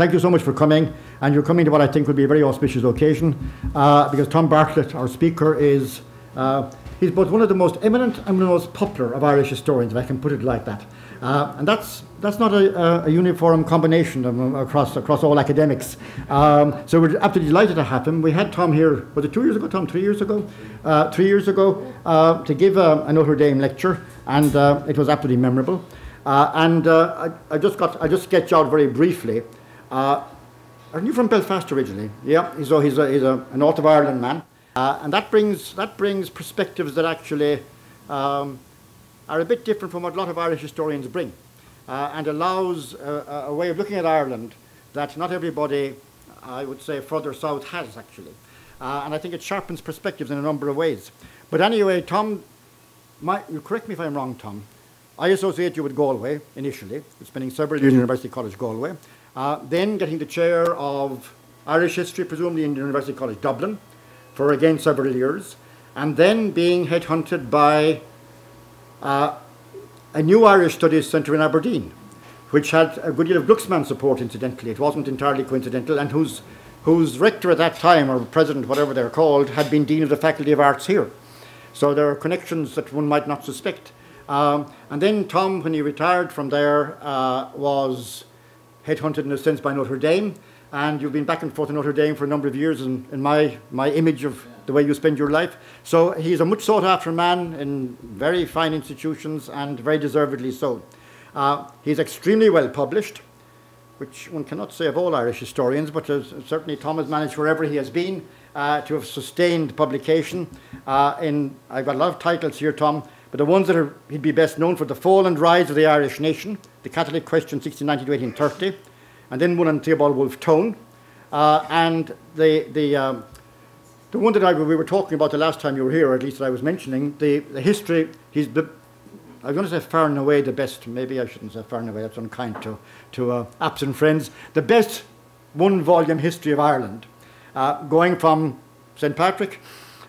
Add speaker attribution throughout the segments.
Speaker 1: thank you so much for coming. And you're coming to what I think will be a very auspicious occasion uh, because Tom Bartlett, our speaker, is uh, he's both one of the most eminent and the most popular of Irish historians, if I can put it like that. Uh, and that's that's not a, a, uniform combination of, across across all academics. Um, so we're absolutely delighted to have him. We had Tom here, was it two years ago, Tom? Three years ago? Uh, three years ago uh, to give a, a, Notre Dame lecture, and uh, it was absolutely memorable. Uh, and I, I, just got I just sketched out very briefly. Are you from Belfast originally? Yeah. So he's a, he's a, a North of Ireland man, and that brings that brings perspectives that actually. Um, are a bit different from what a lot of Irish historians bring uh, and allows a, a, way of looking at Ireland that not everybody, I would say, further south has actually. Uh, and I think it sharpens perspectives in a number of ways. But anyway, Tom, my, you correct me if I'm wrong, Tom. I associate you with Galway initially, spending several years in University College Galway, uh, then getting the chair of Irish history, presumably in University College Dublin, for again several years, and then being headhunted by uh, a new Irish Studies Centre in Aberdeen, which had a good deal of Glucksman support, incidentally. It wasn't entirely coincidental, and whose, whose rector at that time, or president, whatever they're called, had been Dean of the Faculty of Arts here. So there are connections that one might not suspect. Um, and then Tom, when he retired from there, uh, was headhunted in a sense by Notre Dame, and you've been back and forth in Notre Dame for a number of years, and in my, my image of the way you spend your life. So he's a much sought after man in very fine institutions and very deservedly so. Uh, he's extremely well published, which one cannot say of all Irish historians, but certainly Tom has managed wherever he has been uh, to have sustained publication. Uh, in, I've got a lot of titles here, Tom, but the ones that are, he'd be best known for The Fall and Rise of the Irish Nation, The Catholic Question 1690 to 1830, and then one on Theobald Wolfe Tone, uh, and the, the um, the one that I, we were talking about the last time you were here, or at least that I was mentioning, the, the history, he's the, I'm going to say far and away the best, maybe I shouldn't say far and away, that's unkind to, to uh, absent friends, the best one volume history of Ireland, uh, going from St. Patrick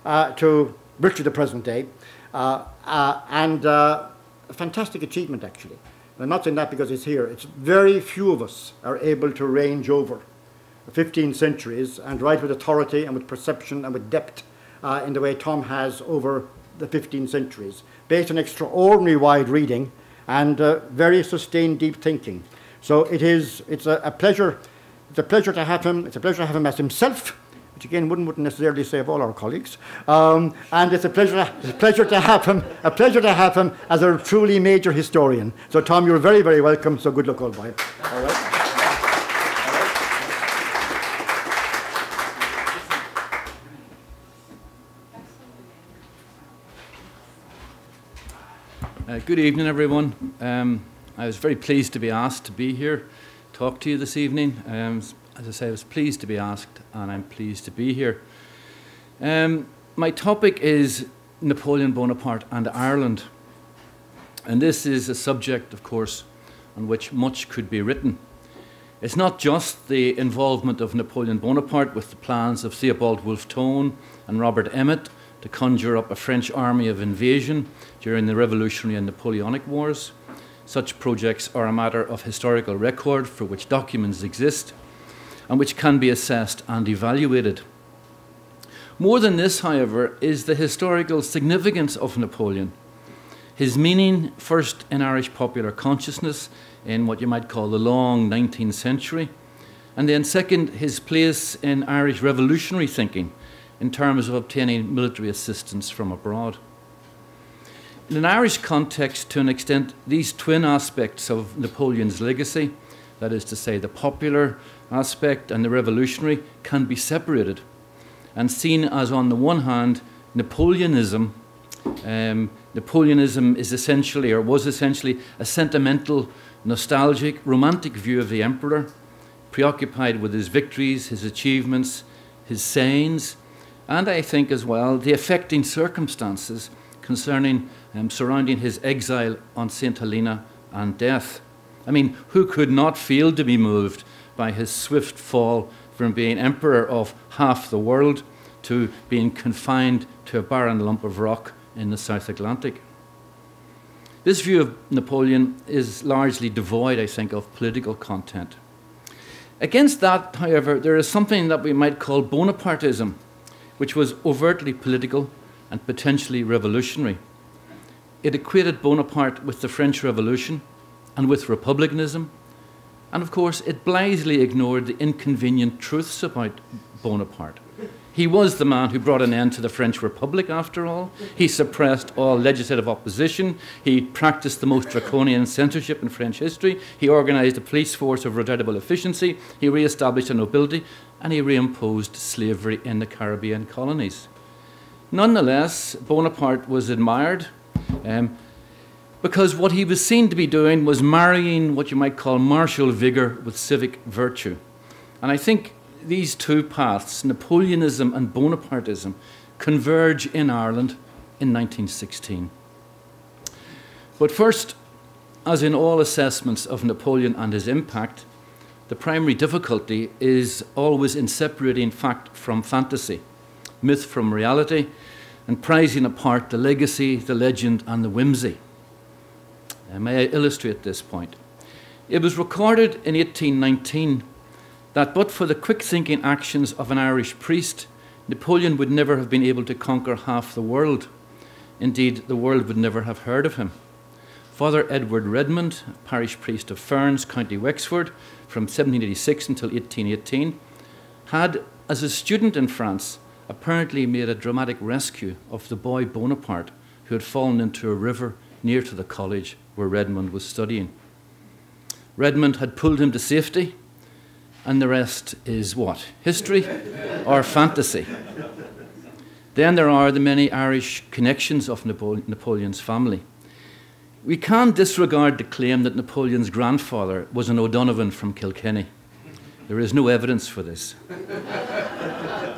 Speaker 1: uh, to virtually the present day, and uh, a fantastic achievement actually. And I'm not saying that because it's here, it's very few of us are able to range over 15 centuries and write with authority and with perception and with depth uh, in the way Tom has over the 15 centuries, based on extraordinary wide reading and uh, very sustained deep thinking. So it is, it's a, a, pleasure, it's a pleasure to have him, it's a pleasure to have him as himself, which again wouldn't, wouldn't necessarily say of all our colleagues. Um, and it's a pleasure, it's a pleasure to have him, a pleasure to have him as a truly major historian. So Tom, you're very, very welcome, so good luck all boy. All right.
Speaker 2: Uh, good evening, everyone. Um, I was very pleased to be asked to be here, talk to you this evening. Um, as I say, I was pleased to be asked, and I'm pleased to be here. Um, my topic is Napoleon Bonaparte and Ireland. And this is a subject, of course, on which much could be written. It's not just the involvement of Napoleon Bonaparte with the plans of Theobald Wolfe Tone and Robert Emmet to conjure up a French army of invasion during the Revolutionary and Napoleonic Wars. Such projects are a matter of historical record for which documents exist and which can be assessed and evaluated. More than this, however, is the historical significance of Napoleon. His meaning, first in Irish popular consciousness in what you might call the long 19th century, and then second, his place in Irish revolutionary thinking in terms of obtaining military assistance from abroad. In an Irish context, to an extent, these twin aspects of Napoleon's legacy, that is to say, the popular aspect and the revolutionary, can be separated and seen as, on the one hand, Napoleonism. Um, Napoleonism is essentially, or was essentially, a sentimental, nostalgic, romantic view of the emperor, preoccupied with his victories, his achievements, his sayings, and I think as well the affecting circumstances concerning um, surrounding his exile on St. Helena and death. I mean, who could not feel to be moved by his swift fall from being emperor of half the world to being confined to a barren lump of rock in the South Atlantic? This view of Napoleon is largely devoid, I think, of political content. Against that, however, there is something that we might call Bonapartism, which was overtly political and potentially revolutionary. It equated Bonaparte with the French Revolution and with republicanism, and of course, it blithely ignored the inconvenient truths about Bonaparte. He was the man who brought an end to the French Republic, after all. He suppressed all legislative opposition. He practiced the most draconian censorship in French history. He organized a police force of redoubtable efficiency. He re established a nobility. And he reimposed slavery in the Caribbean colonies. Nonetheless, Bonaparte was admired um, because what he was seen to be doing was marrying what you might call martial vigor with civic virtue. And I think these two paths, Napoleonism and Bonapartism, converge in Ireland in 1916. But first, as in all assessments of Napoleon and his impact, the primary difficulty is always in separating fact from fantasy, myth from reality, and prizing apart the legacy, the legend, and the whimsy. Uh, may I illustrate this point? It was recorded in 1819 that but for the quick thinking actions of an Irish priest, Napoleon would never have been able to conquer half the world. Indeed, the world would never have heard of him. Father Edward Redmond, parish priest of Ferns, County Wexford, from 1786 until 1818, had, as a student in France, apparently made a dramatic rescue of the boy Bonaparte who had fallen into a river near to the college where Redmond was studying. Redmond had pulled him to safety and the rest is what? History or fantasy? Then there are the many Irish connections of Napoleon's family. We can't disregard the claim that Napoleon's grandfather was an O'Donovan from Kilkenny. There is no evidence for this.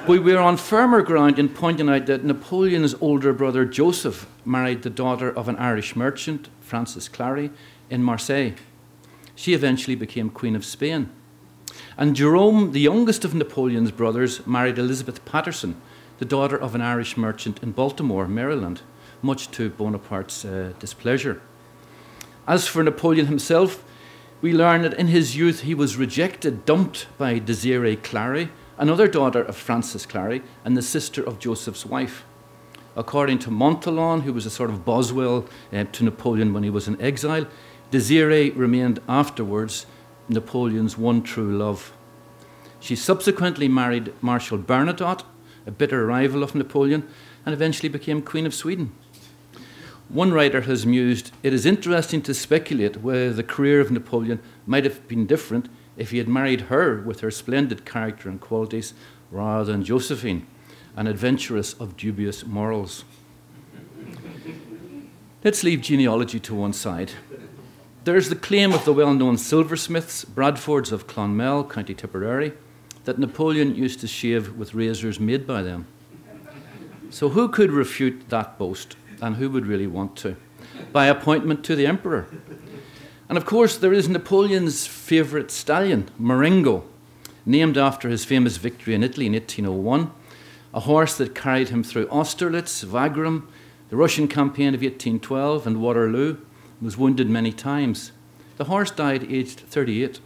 Speaker 2: We were on firmer ground in pointing out that Napoleon's older brother Joseph married the daughter of an Irish merchant, Francis Clary, in Marseille. She eventually became Queen of Spain. And Jerome, the youngest of Napoleon's brothers, married Elizabeth Patterson, the daughter of an Irish merchant in Baltimore, Maryland, much to Bonaparte's uh, displeasure. As for Napoleon himself, we learn that in his youth he was rejected, dumped by Desiree Clary, another daughter of Francis Clary and the sister of Joseph's wife. According to Montholon, who was a sort of Boswell uh, to Napoleon when he was in exile, Desiree remained afterwards Napoleon's one true love. She subsequently married Marshal Bernadotte, a bitter rival of Napoleon, and eventually became Queen of Sweden. One writer has mused it is interesting to speculate whether the career of Napoleon might have been different if he had married her with her splendid character and qualities rather than Josephine, an adventuress of dubious morals. Let's leave genealogy to one side. There's the claim of the well known silversmiths, Bradfords of Clonmel, County Tipperary, that Napoleon used to shave with razors made by them. So, who could refute that boast, and who would really want to? By appointment to the emperor. And of course, there is Napoleon's favourite stallion, Marengo, named after his famous victory in Italy in 1801, a horse that carried him through Austerlitz, Wagram, the Russian campaign of 1812, and Waterloo and was wounded many times. The horse died aged 38.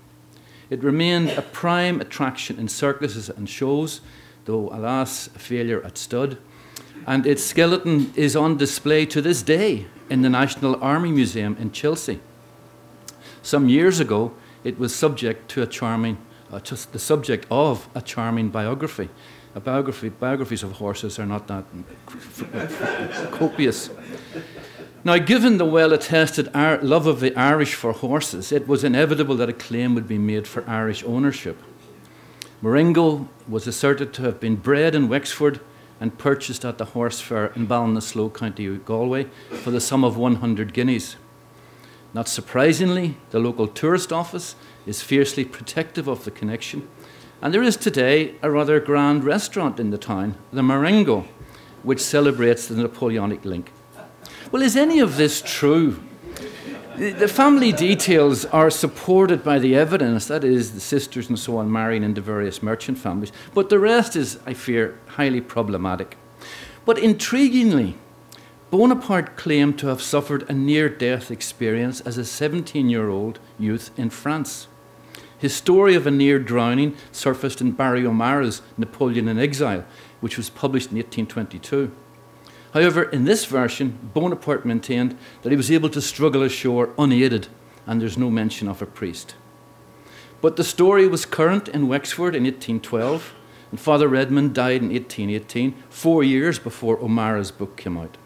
Speaker 2: It remained a prime attraction in circuses and shows, though, alas, a failure at stud. And its skeleton is on display to this day in the National Army Museum in Chelsea. Some years ago, it was subject to a charming, uh, just the subject of a charming biography. A biography. Biographies of horses are not that copious. Now, given the well attested love of the Irish for horses, it was inevitable that a claim would be made for Irish ownership. Marengo was asserted to have been bred in Wexford and purchased at the horse fair in Ballinasloe, County Galway, for the sum of 100 guineas. Not surprisingly, the local tourist office is fiercely protective of the connection, and there is today a rather grand restaurant in the town, the Marengo, which celebrates the Napoleonic link. Well, is any of this true? The family details are supported by the evidence, that is, the sisters and so on marrying into various merchant families, but the rest is, I fear, highly problematic. But intriguingly, Bonaparte claimed to have suffered a near death experience as a 17 year old youth in France. His story of a near drowning surfaced in Barry O'Meara's Napoleon in Exile, which was published in 1822. However, in this version, Bonaparte maintained that he was able to struggle ashore unaided, and there's no mention of a priest. But the story was current in Wexford in 1812, and Father Redmond died in 1818, four years before O'Meara's book came out.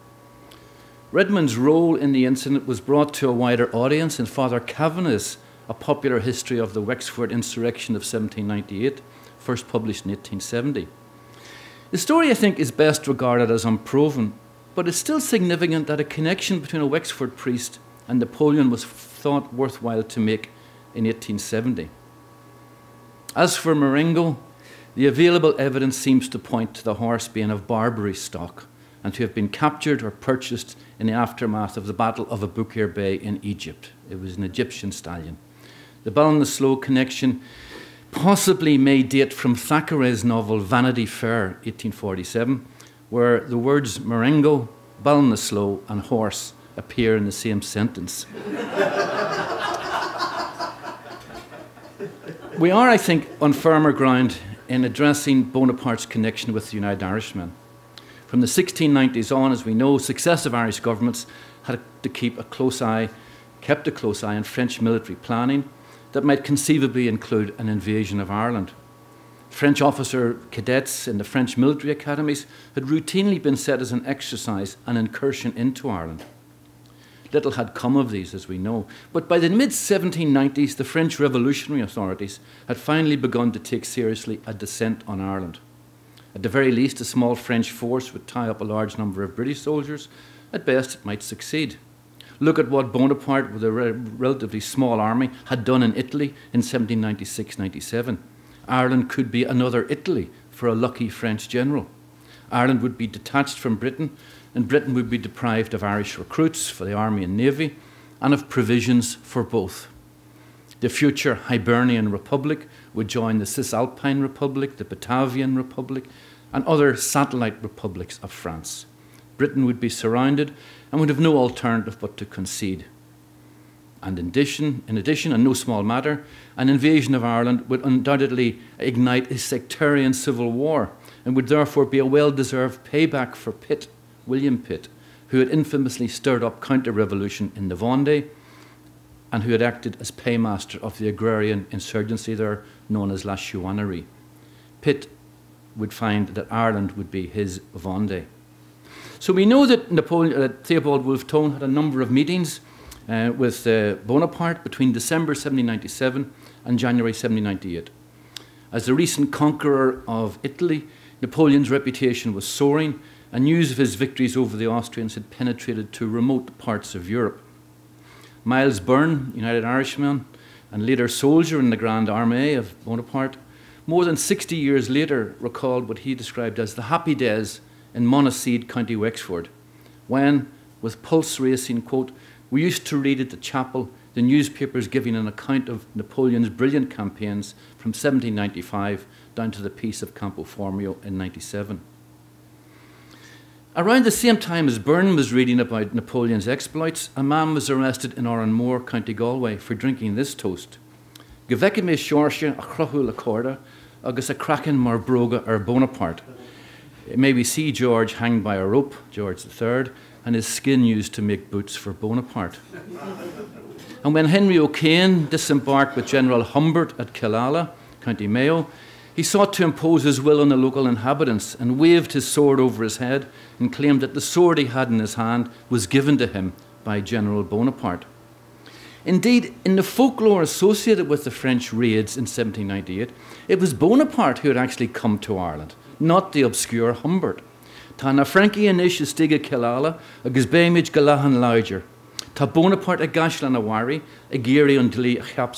Speaker 2: Redmond's role in the incident was brought to a wider audience in Father Kavanagh's A Popular History of the Wexford Insurrection of 1798, first published in 1870. The story, I think, is best regarded as unproven, but it's still significant that a connection between a Wexford priest and Napoleon was thought worthwhile to make in 1870. As for Marengo, the available evidence seems to point to the horse being of Barbary stock and to have been captured or purchased in the aftermath of the Battle of Aboukir Bay in Egypt. It was an Egyptian stallion. The Ballinasloe connection possibly may date from Thackeray's novel Vanity Fair, 1847, where the words Marengo, Ballinasloe, and horse appear in the same sentence. we are, I think, on firmer ground in addressing Bonaparte's connection with the United Irishmen. From the 1690s on, as we know, successive Irish governments had to keep a close eye, kept a close eye on French military planning that might conceivably include an invasion of Ireland. French officer cadets in the French military academies had routinely been set as an exercise, an incursion into Ireland. Little had come of these, as we know, but by the mid 1790s, the French revolutionary authorities had finally begun to take seriously a descent on Ireland. At the very least, a small French force would tie up a large number of British soldiers. At best, it might succeed. Look at what Bonaparte, with a re- relatively small army, had done in Italy in 1796 97. Ireland could be another Italy for a lucky French general. Ireland would be detached from Britain, and Britain would be deprived of Irish recruits for the army and navy and of provisions for both. The future Hibernian Republic would join the Cisalpine Republic, the Batavian Republic, and other satellite republics of France. Britain would be surrounded and would have no alternative but to concede. And in addition, in addition, and no small matter, an invasion of Ireland would undoubtedly ignite a sectarian civil war and would therefore be a well deserved payback for Pitt, William Pitt, who had infamously stirred up counter revolution in the Vendée and who had acted as paymaster of the agrarian insurgency there known as La Chouannerie. Pitt would find that Ireland would be his Vendée. So we know that Napoleon, uh, Theobald Wolfe Tone had a number of meetings uh, with uh, Bonaparte between December 1797 and January 1798. As the recent conqueror of Italy, Napoleon's reputation was soaring, and news of his victories over the Austrians had penetrated to remote parts of Europe. Miles Byrne, United Irishman, and later soldier in the Grand Armée of Bonaparte, more than 60 years later recalled what he described as the happy days in Monaseed, County Wexford, when, with pulse racing, quote, we used to read at the chapel the newspapers giving an account of Napoleon's brilliant campaigns from 1795 down to the Peace of Campo Formio in 97. Around the same time as Byrne was reading about Napoleon's exploits, a man was arrested in Oranmore, County Galway, for drinking this toast. Gavecca mé seirse a chrothú le corda, agus a kraken mar broga ar Bonaparte. May we see George hanged by a rope, George III, and his skin used to make boots for Bonaparte. and when Henry O'Kane disembarked with General Humbert at Killala, County Mayo, he sought to impose his will on the local inhabitants and waved his sword over his head and claimed that the sword he had in his hand was given to him by General Bonaparte. Indeed, in the folklore associated with the French raids in 1798, it was Bonaparte who had actually come to Ireland, not the obscure Humbert. Tá na Frankie inis is stiga Killala agus béimiid galahan Liger. Tá Bonaparte a gaslan a wari a chap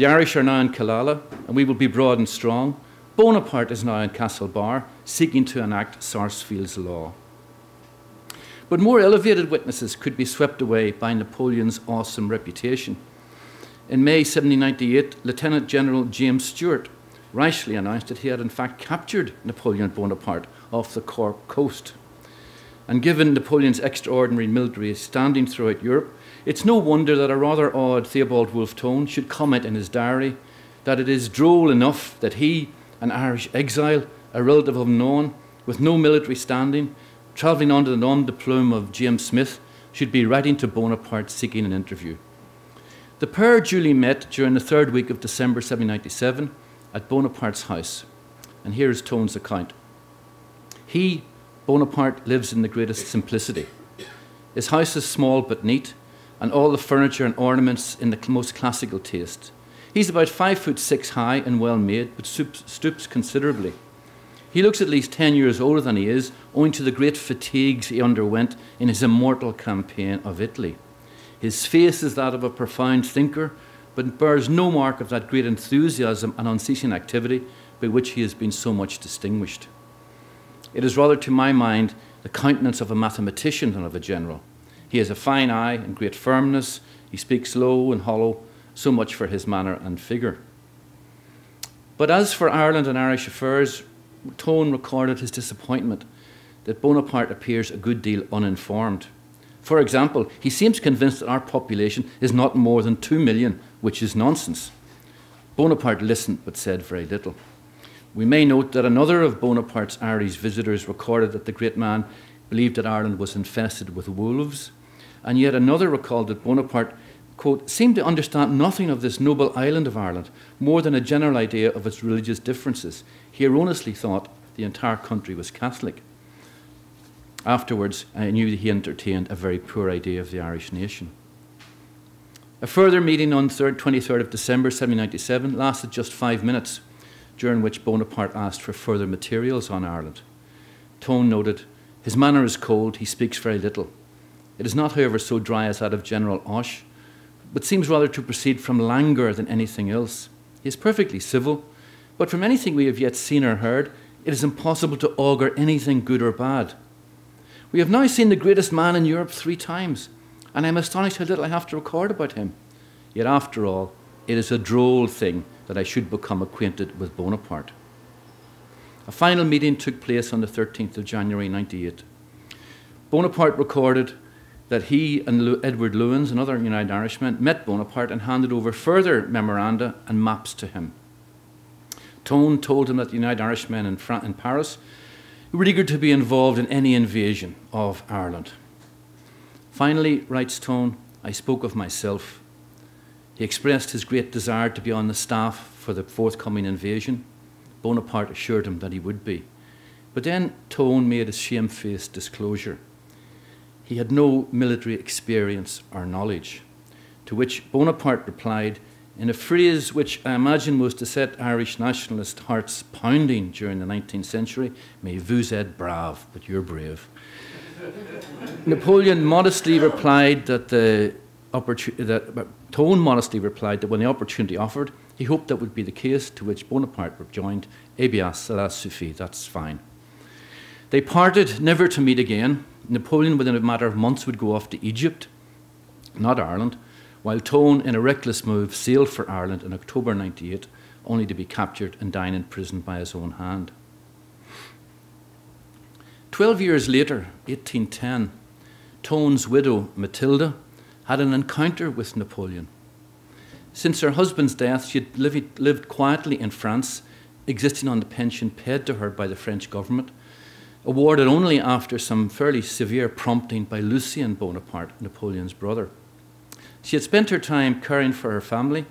Speaker 2: the Irish are now in Killala, and we will be broad and strong. Bonaparte is now in Castlebar, seeking to enact Sarsfield's law. But more elevated witnesses could be swept away by Napoleon's awesome reputation. In May 1798, Lieutenant General James Stewart rashly announced that he had in fact captured Napoleon Bonaparte off the Cork coast. And given Napoleon's extraordinary military standing throughout Europe, It's no wonder that a rather odd Theobald Wolfe Tone should comment in his diary that it is droll enough that he, an Irish exile, a relative of none, with no military standing, travelling under the nom de plume of James Smith, should be writing to Bonaparte seeking an interview. The pair duly met during the third week of December 1797 at Bonaparte's house. And here is Tone's account. He, Bonaparte, lives in the greatest simplicity. His house is small but neat, and all the furniture and ornaments in the most classical taste. He's about five foot six high and well made, but stoops considerably. He looks at least 10 years older than he is, owing to the great fatigues he underwent in his immortal campaign of Italy. His face is that of a profound thinker, but bears no mark of that great enthusiasm and unceasing activity by which he has been so much distinguished. It is rather, to my mind, the countenance of a mathematician than of a general. He has a fine eye and great firmness. He speaks low and hollow, so much for his manner and figure. But as for Ireland and Irish affairs, Tone recorded his disappointment that Bonaparte appears a good deal uninformed. For example, he seems convinced that our population is not more than two million, which is nonsense. Bonaparte listened but said very little. We may note that another of Bonaparte's Irish visitors recorded that the great man believed that Ireland was infested with wolves, and yet another recalled that Bonaparte, quote, seemed to understand nothing of this noble island of Ireland, more than a general idea of its religious differences. He erroneously thought the entire country was Catholic. Afterwards, I knew that he entertained a very poor idea of the Irish nation. A further meeting on 3rd, 23rd of December 1797 lasted just five minutes, during which Bonaparte asked for further materials on Ireland. Tone noted, His manner is cold, he speaks very little. It is not, however, so dry as that of General Hoche, but seems rather to proceed from languor than anything else. He is perfectly civil, but from anything we have yet seen or heard, it is impossible to augur anything good or bad. We have now seen the greatest man in Europe three times, and I am astonished how little I have to record about him. Yet, after all, it is a droll thing that I should become acquainted with Bonaparte. A final meeting took place on the 13th of January 98. Bonaparte recorded that he and Edward Lewins, another United Irishman, met Bonaparte and handed over further memoranda and maps to him. Tone told him that the United Irishmen in, in Paris were eager to be involved in any invasion of Ireland. Finally, writes Tone, I spoke of myself. He expressed his great desire to be on the staff for the forthcoming invasion. Bonaparte assured him that he would be. But then Tone made a shamefaced disclosure. He had no military experience or knowledge. To which Bonaparte replied, in a phrase which I imagine was to set Irish nationalist hearts pounding during the 19th century, mais vous êtes brave, but you're brave. Napoleon modestly replied that the that Tone modestly replied that when the opportunity offered, he hoped that would be the case, to which Bonaparte rejoined, Eh bien, cela suffit, that's fine. They parted, never to meet again. Napoleon, within a matter of months, would go off to Egypt, not Ireland, while Tone, in a reckless move, sailed for Ireland in October 98, only to be captured and die in prison by his own hand. Twelve years later, 1810, Tone's widow, Matilda, had an encounter with Napoleon. Since her husband's death, she had lived, lived quietly in France, existing on the pension paid to her by the French government, awarded only after some fairly severe prompting by Lucien Bonaparte, Napoleon's brother. She had spent her time caring for her family,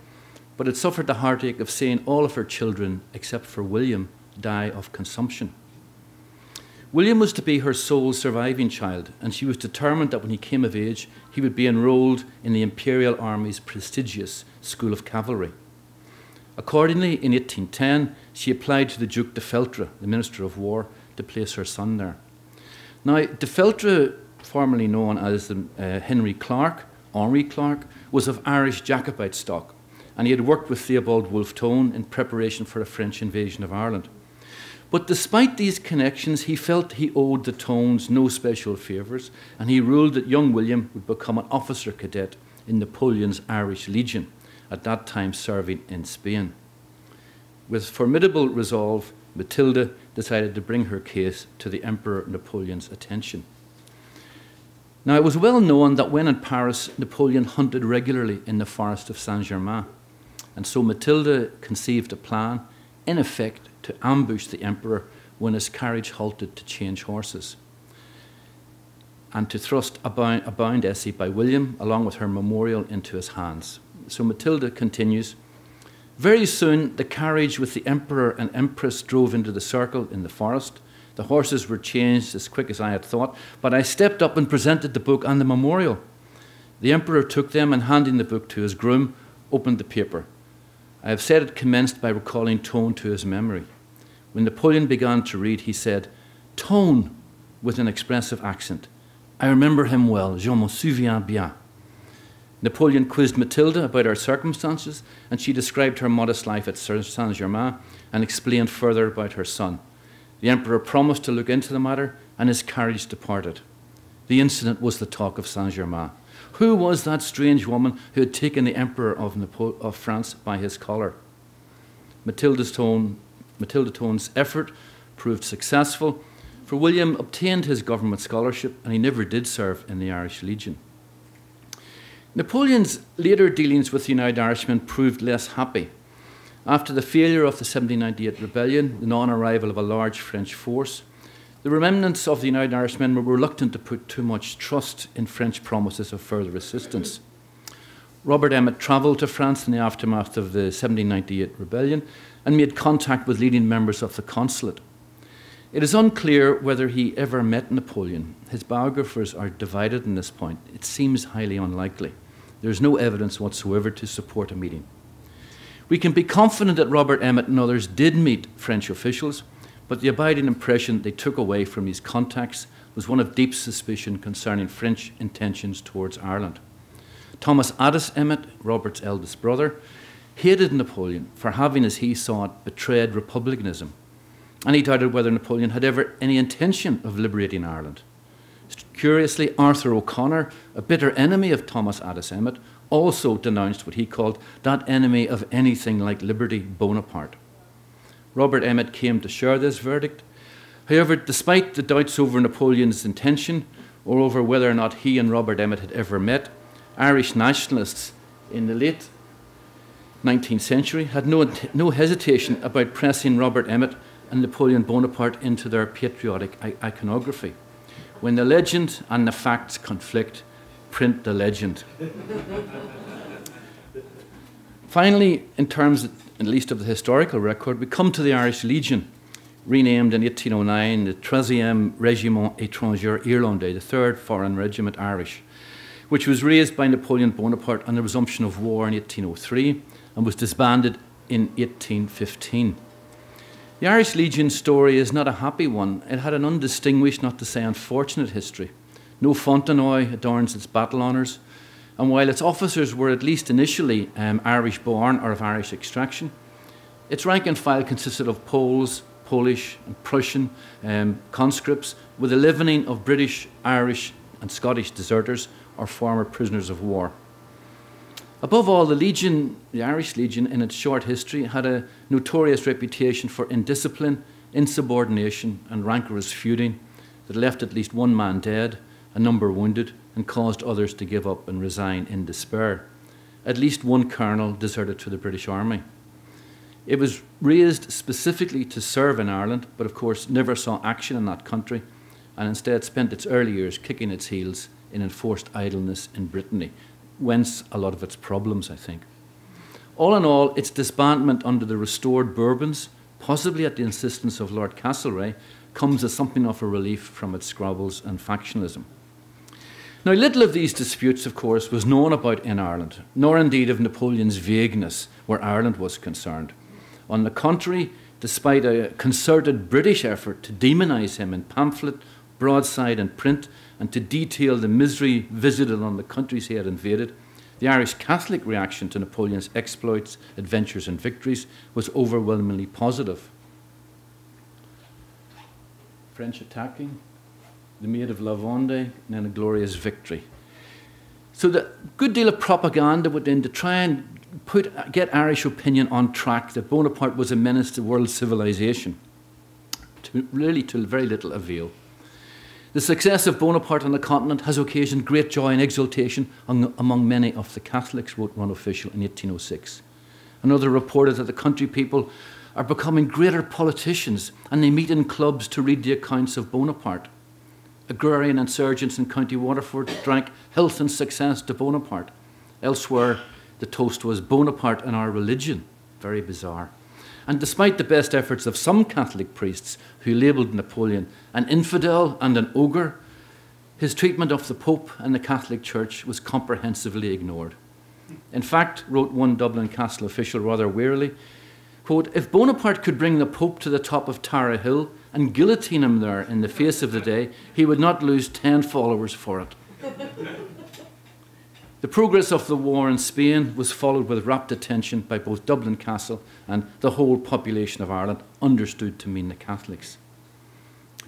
Speaker 2: but had suffered the heartache of seeing all of her children, except for William, die of consumption. William was to be her sole surviving child, and she was determined that when he came of age, he would be enrolled in the Imperial Army's prestigious School of Cavalry. Accordingly, in 1810, she applied to the Duke de Feltre, the Minister of War, to place her son there. Now, de Feltre, formerly known as the, uh, Henry Clarke, Henri Clarke, was of Irish Jacobite stock, and he had worked with Theobald Wolfe Tone in preparation for a French invasion of Ireland. But despite these connections, he felt he owed the Tones no special favours, and he ruled that young William would become an officer cadet in Napoleon's Irish Legion, at that time serving in Spain. With formidable resolve, Matilda decided to bring her case to the Emperor Napoleon's attention. Now, it was well known that when in Paris, Napoleon hunted regularly in the forest of Saint Germain, and so Matilda conceived a plan, in effect, to ambush the emperor when his carriage halted to change horses, and to thrust a bound, a bound essay by William, along with her memorial, into his hands. So Matilda continues. Very soon, the carriage with the emperor and empress drove into the circle in the forest. The horses were changed as quick as I had thought, but I stepped up and presented the book and the memorial. The emperor took them and, handing the book to his groom, opened the paper. I have said it commenced by recalling Tone to his memory. When Napoleon began to read, he said, Tone, with an expressive accent. I remember him well, je me souviens bien. Napoleon quizzed Matilda about her circumstances, and she described her modest life at Saint Germain and explained further about her son. The emperor promised to look into the matter, and his carriage departed. The incident was the talk of Saint Germain. Who was that strange woman who had taken the emperor of, Napo- of France by his collar? Matilda's tone, Matilda Tone's effort proved successful, for William obtained his government scholarship and he never did serve in the Irish Legion. Napoleon's later dealings with the United Irishmen proved less happy. After the failure of the 1798 rebellion, the non arrival of a large French force, the remnants of the United Irishmen were reluctant to put too much trust in French promises of further assistance. Robert Emmet travelled to France in the aftermath of the 1798 rebellion and made contact with leading members of the consulate. It is unclear whether he ever met Napoleon. His biographers are divided on this point. It seems highly unlikely. There is no evidence whatsoever to support a meeting. We can be confident that Robert Emmet and others did meet French officials, but the abiding impression they took away from these contacts was one of deep suspicion concerning French intentions towards Ireland. Thomas Addis Emmet, Robert's eldest brother, hated Napoleon for having, as he saw it, betrayed republicanism, and he doubted whether Napoleon had ever any intention of liberating Ireland. Curiously, Arthur O'Connor, a bitter enemy of Thomas Addis Emmet, also denounced what he called that enemy of anything like liberty, Bonaparte. Robert Emmet came to share this verdict. However, despite the doubts over Napoleon's intention or over whether or not he and Robert Emmet had ever met, Irish nationalists in the late 19th century had no, no hesitation about pressing Robert Emmet and Napoleon Bonaparte into their patriotic iconography. When the legend and the facts conflict, print the legend. Finally, in terms at least of the historical record, we come to the Irish Legion, renamed in 1809 the 13e Régiment Étranger Irlandais, the third foreign regiment Irish, which was raised by Napoleon Bonaparte on the resumption of war in 1803 and was disbanded in 1815. The Irish Legion story is not a happy one. It had an undistinguished, not to say unfortunate, history. No Fontenoy adorns its battle honours, and while its officers were at least initially um, Irish born or of Irish extraction, its rank and file consisted of Poles, Polish, and Prussian um, conscripts, with a leavening of British, Irish, and Scottish deserters or former prisoners of war. Above all, the Legion, the Irish Legion, in its short history, had a notorious reputation for indiscipline, insubordination, and rancorous feuding that left at least one man dead, a number wounded, and caused others to give up and resign in despair. At least one colonel deserted to the British Army. It was raised specifically to serve in Ireland, but of course never saw action in that country, and instead spent its early years kicking its heels in enforced idleness in Brittany, whence a lot of its problems, I think. All in all, its disbandment under the restored Bourbons, possibly at the insistence of Lord Castlereagh, comes as something of a relief from its squabbles and factionalism. Now, little of these disputes, of course, was known about in Ireland, nor indeed of Napoleon's vagueness where Ireland was concerned. On the contrary, despite a concerted British effort to demonise him in pamphlet, broadside, and print, and to detail the misery visited on the countries he had invaded, the Irish Catholic reaction to Napoleon's exploits, adventures, and victories was overwhelmingly positive. French attacking, the Maid of La Vendée, and then a glorious victory. So the good deal of propaganda went in to try and put, get Irish opinion on track that Bonaparte was a menace to world civilization, to, really to very little avail. The success of Bonaparte on the continent has occasioned great joy and exultation among many of the Catholics, wrote one official in 1806. Another reported that the country people are becoming greater politicians and they meet in clubs to read the accounts of Bonaparte. Agrarian insurgents in County Waterford drank health and success to Bonaparte. Elsewhere, the toast was Bonaparte and our religion. Very bizarre. And despite the best efforts of some Catholic priests who labelled Napoleon an infidel and an ogre, his treatment of the Pope and the Catholic Church was comprehensively ignored. In fact, wrote one Dublin Castle official rather wearily, quote, if Bonaparte could bring the Pope to the top of Tara Hill and guillotine him there in the face of the day, he would not lose 10 followers for it. The progress of the war in Spain was followed with rapt attention by both Dublin Castle and the whole population of Ireland, understood to mean the Catholics.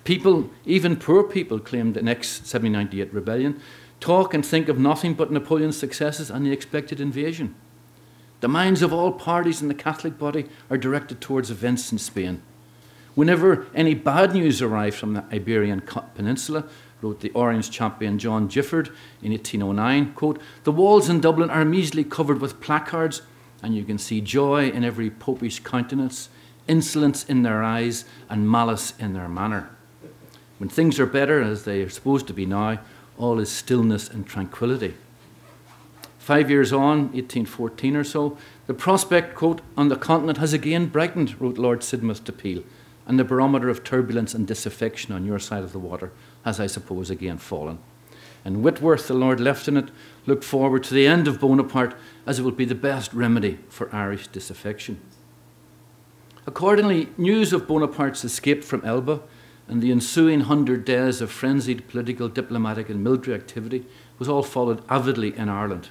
Speaker 2: People, even poor people, claimed the next 1798 rebellion, talk and think of nothing but Napoleon's successes and the expected invasion. The minds of all parties in the Catholic body are directed towards events in Spain. Whenever any bad news arrived from the Iberian Peninsula, wrote the Orange champion John Gifford in 1809, quote, The walls in Dublin are measly covered with placards, and you can see joy in every popish countenance, insolence in their eyes, and malice in their manner. When things are better, as they are supposed to be now, all is stillness and tranquility. Five years on, 1814 or so, the prospect, quote, on the continent has again brightened, wrote Lord Sidmouth to Peel, and the barometer of turbulence and disaffection on your side of the water has, I suppose, again fallen. And Whitworth, the Lord Lieutenant, looked forward to the end of Bonaparte as it would be the best remedy for Irish disaffection. Accordingly, news of Bonaparte's escape from Elba and the ensuing hundred days of frenzied political, diplomatic, and military activity was all followed avidly in Ireland.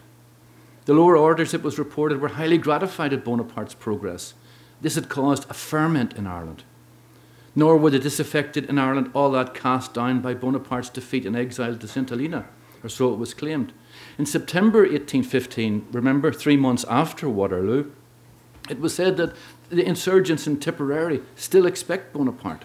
Speaker 2: The lower orders, it was reported, were highly gratified at Bonaparte's progress. This had caused a ferment in Ireland nor were the disaffected in Ireland all that cast down by Bonaparte's defeat and exile to St. Helena, or so it was claimed. In September 1815, remember, three months after Waterloo, it was said that the insurgents in Tipperary still expect Bonaparte.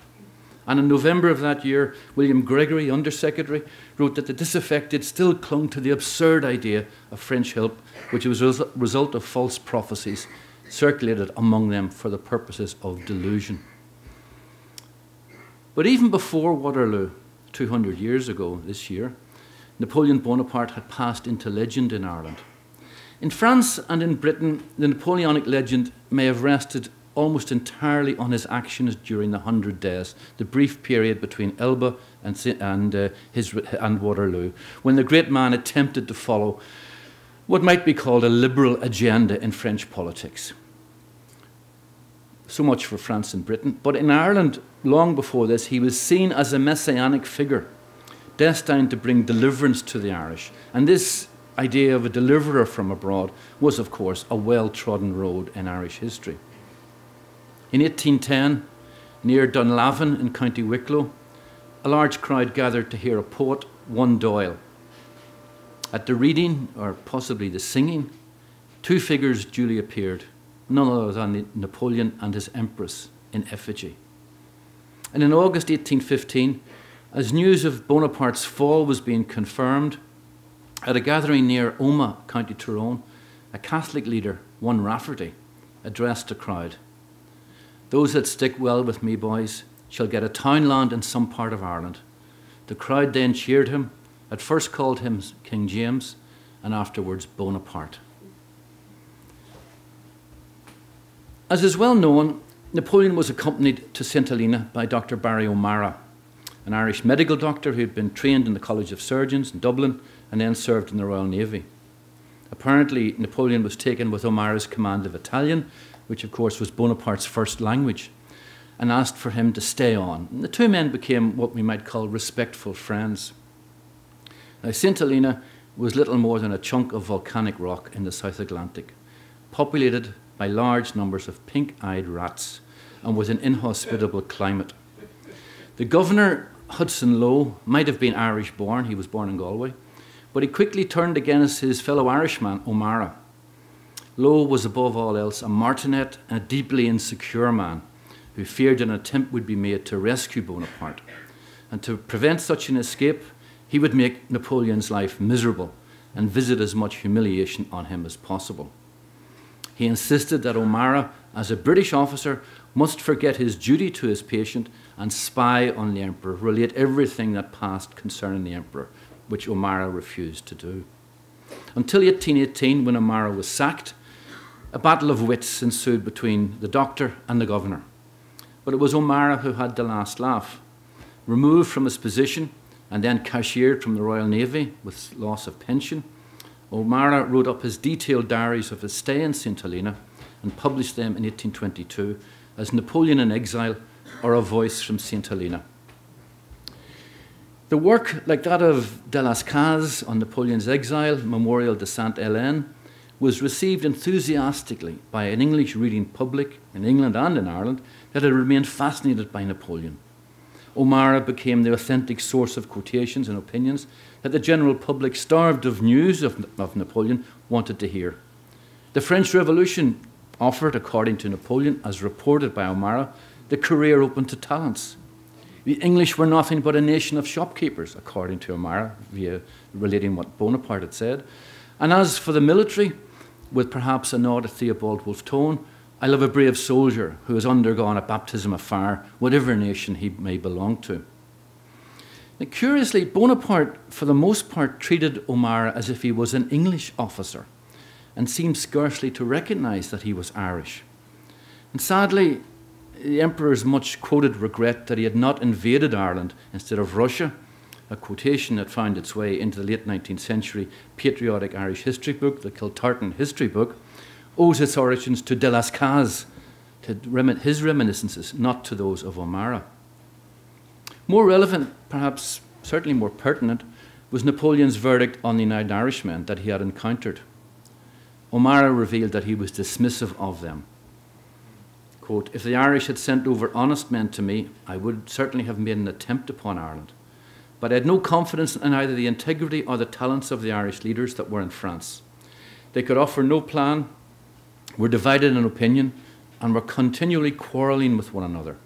Speaker 2: And in November of that year, William Gregory, Under Secretary, wrote that the disaffected still clung to the absurd idea of French help, which was a result of false prophecies circulated among them for the purposes of delusion. But even before Waterloo, 200 years ago this year, Napoleon Bonaparte had passed into legend in Ireland. In France and in Britain, the Napoleonic legend may have rested almost entirely on his actions during the Hundred Days, the brief period between Elba and, and, uh, his, and Waterloo, when the great man attempted to follow what might be called a liberal agenda in French politics. So much for France and Britain. But in Ireland, long before this, he was seen as a messianic figure destined to bring deliverance to the Irish. And this idea of a deliverer from abroad was, of course, a well trodden road in Irish history. In 1810, near Dunlavin in County Wicklow, a large crowd gathered to hear a poet, one Doyle. At the reading, or possibly the singing, two figures duly appeared, none other than Napoleon and his empress in effigy. And in August 1815, as news of Bonaparte's fall was being confirmed, at a gathering near Omagh, County Tyrone, a Catholic leader, one Rafferty, addressed the crowd. Those that stick well with me, boys, shall get a townland in some part of Ireland. The crowd then cheered him, at first called him King James, and afterwards Bonaparte. As is well known, Napoleon was accompanied to St. Helena by Dr. Barry O'Meara, an Irish medical doctor who had been trained in the College of Surgeons in Dublin and then served in the Royal Navy. Apparently, Napoleon was taken with O'Meara's command of Italian, which of course was Bonaparte's first language, and asked for him to stay on. And the two men became what we might call respectful friends. Now, St. Helena was little more than a chunk of volcanic rock in the South Atlantic, populated by large numbers of pink eyed rats and was an inhospitable climate. The governor, Hudson Lowe, might have been Irish born, he was born in Galway, but he quickly turned against his fellow Irishman, O'Meara. Lowe was above all else a martinet and a deeply insecure man who feared an attempt would be made to rescue Bonaparte. and to prevent such an escape, he would make Napoleon's life miserable and visit as much humiliation on him as possible. He insisted that O'Meara, as a British officer, must forget his duty to his patient and spy on the emperor, relate everything that passed concerning the emperor, which O'Meara refused to do. Until 1818, when O'Meara was sacked, a battle of wits ensued between the doctor and the governor. But it was O'Meara who had the last laugh. Removed from his position and then cashiered from the Royal Navy with loss of pension, O'Meara wrote up his detailed diaries of his stay in St. Helena and published them in 1822 as Napoleon in Exile or A Voice from St. Helena. The work, like that of de las Cases on Napoleon's exile, Memorial de Sainte Helene, was received enthusiastically by an English reading public in England and in Ireland that had remained fascinated by Napoleon. O'Meara became the authentic source of quotations and opinions that the general public, starved of news of, of Napoleon, wanted to hear. The French Revolution offered, according to Napoleon, as reported by O'Meara, the career open to talents. The English were nothing but a nation of shopkeepers, according to O'Meara, via relating what Bonaparte had said. And as for the military, with perhaps a nod at Theobald Wolfe Tone, I love a brave soldier who has undergone a baptism of fire, whatever nation he may belong to. Now, curiously, Bonaparte, for the most part, treated O'Meara as if he was an English officer and seemed scarcely to recognize that he was Irish. And sadly, the Emperor's much quoted regret that he had not invaded Ireland instead of Russia, a quotation that found its way into the late 19th century patriotic Irish history book, the Kiltartan History Book, owes its origins to de las Cases, to his reminiscences, not to those of O'Meara. More relevant, perhaps certainly more pertinent, was Napoleon's verdict on the United Irishmen that he had encountered. O'Meara revealed that he was dismissive of them Quote, if the Irish had sent over honest men to me, I would certainly have made an attempt upon Ireland. But I had no confidence in either the integrity or the talents of the Irish leaders that were in France. They could offer no plan, were divided in opinion, and were continually quarrelling with one another.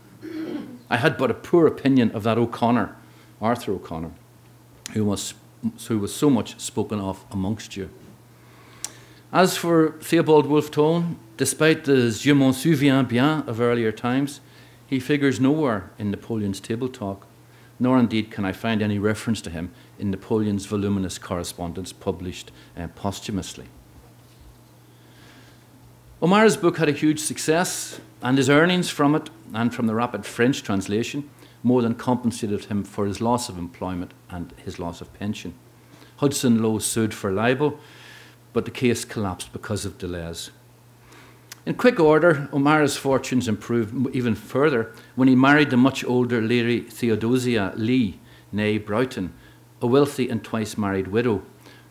Speaker 2: I had but a poor opinion of that O'Connor, Arthur O'Connor, who was, who was so much spoken of amongst you. As for Theobald Wolfe Tone, despite the Je m'en souviens bien of earlier times, he figures nowhere in Napoleon's table talk, nor indeed can I find any reference to him in Napoleon's voluminous correspondence published uh, posthumously. O'Meara's book had a huge success, and his earnings from it and from the rapid French translation more than compensated him for his loss of employment and his loss of pension. Hudson Lowe sued for libel, but the case collapsed because of delays. In quick order, O'Meara's fortunes improved even further when he married the much older Lady Theodosia Leigh, née Boughton, a wealthy and twice married widow.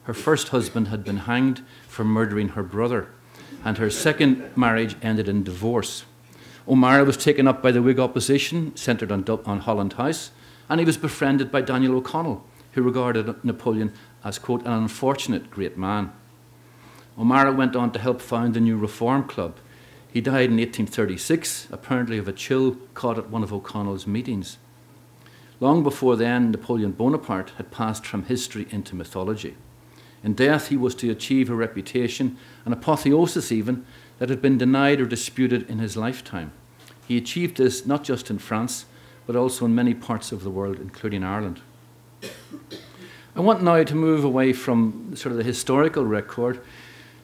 Speaker 2: Her first husband had been hanged for murdering her brother, and her second marriage ended in divorce. O'Meara was taken up by the Whig opposition, centred on, on Holland House, and he was befriended by Daniel O'Connell, who regarded Napoleon as, quote, an unfortunate great man. O'Meara went on to help found the new Reform Club. He died in 1836, apparently of a chill caught at one of O'Connell's meetings. Long before then, Napoleon Bonaparte had passed from history into mythology. In death, he was to achieve a reputation, an apotheosis even, that had been denied or disputed in his lifetime. He achieved this not just in France, but also in many parts of the world, including Ireland. I want now to move away from sort of the historical record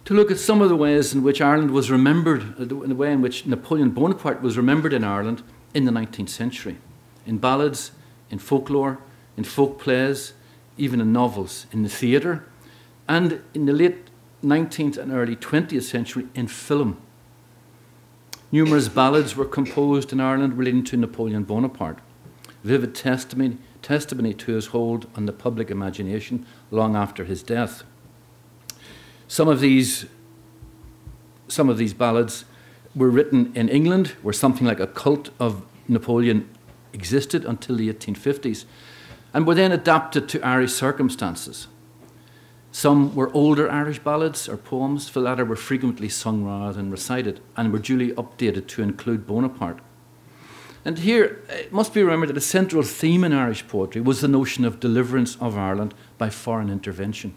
Speaker 2: to look at some of the ways in which Ireland was remembered, uh, the way in which Napoleon Bonaparte was remembered in Ireland in the 19th century, in ballads, in folklore, in folk plays, even in novels, in the theatre, and in the late 19th and early 20th century in film. Numerous ballads were composed in Ireland relating to Napoleon Bonaparte, vivid testimony, testimony to his hold on the public imagination long after his death. Some of these, some of these ballads were written in England, where something like a cult of Napoleon existed until the 1850s, and were then adapted to Irish circumstances. Some were older Irish ballads or poems, for the latter were frequently sung rather than recited, and were duly updated to include Bonaparte. And here, it must be remembered that a central theme in Irish poetry was the notion of deliverance of Ireland by foreign intervention.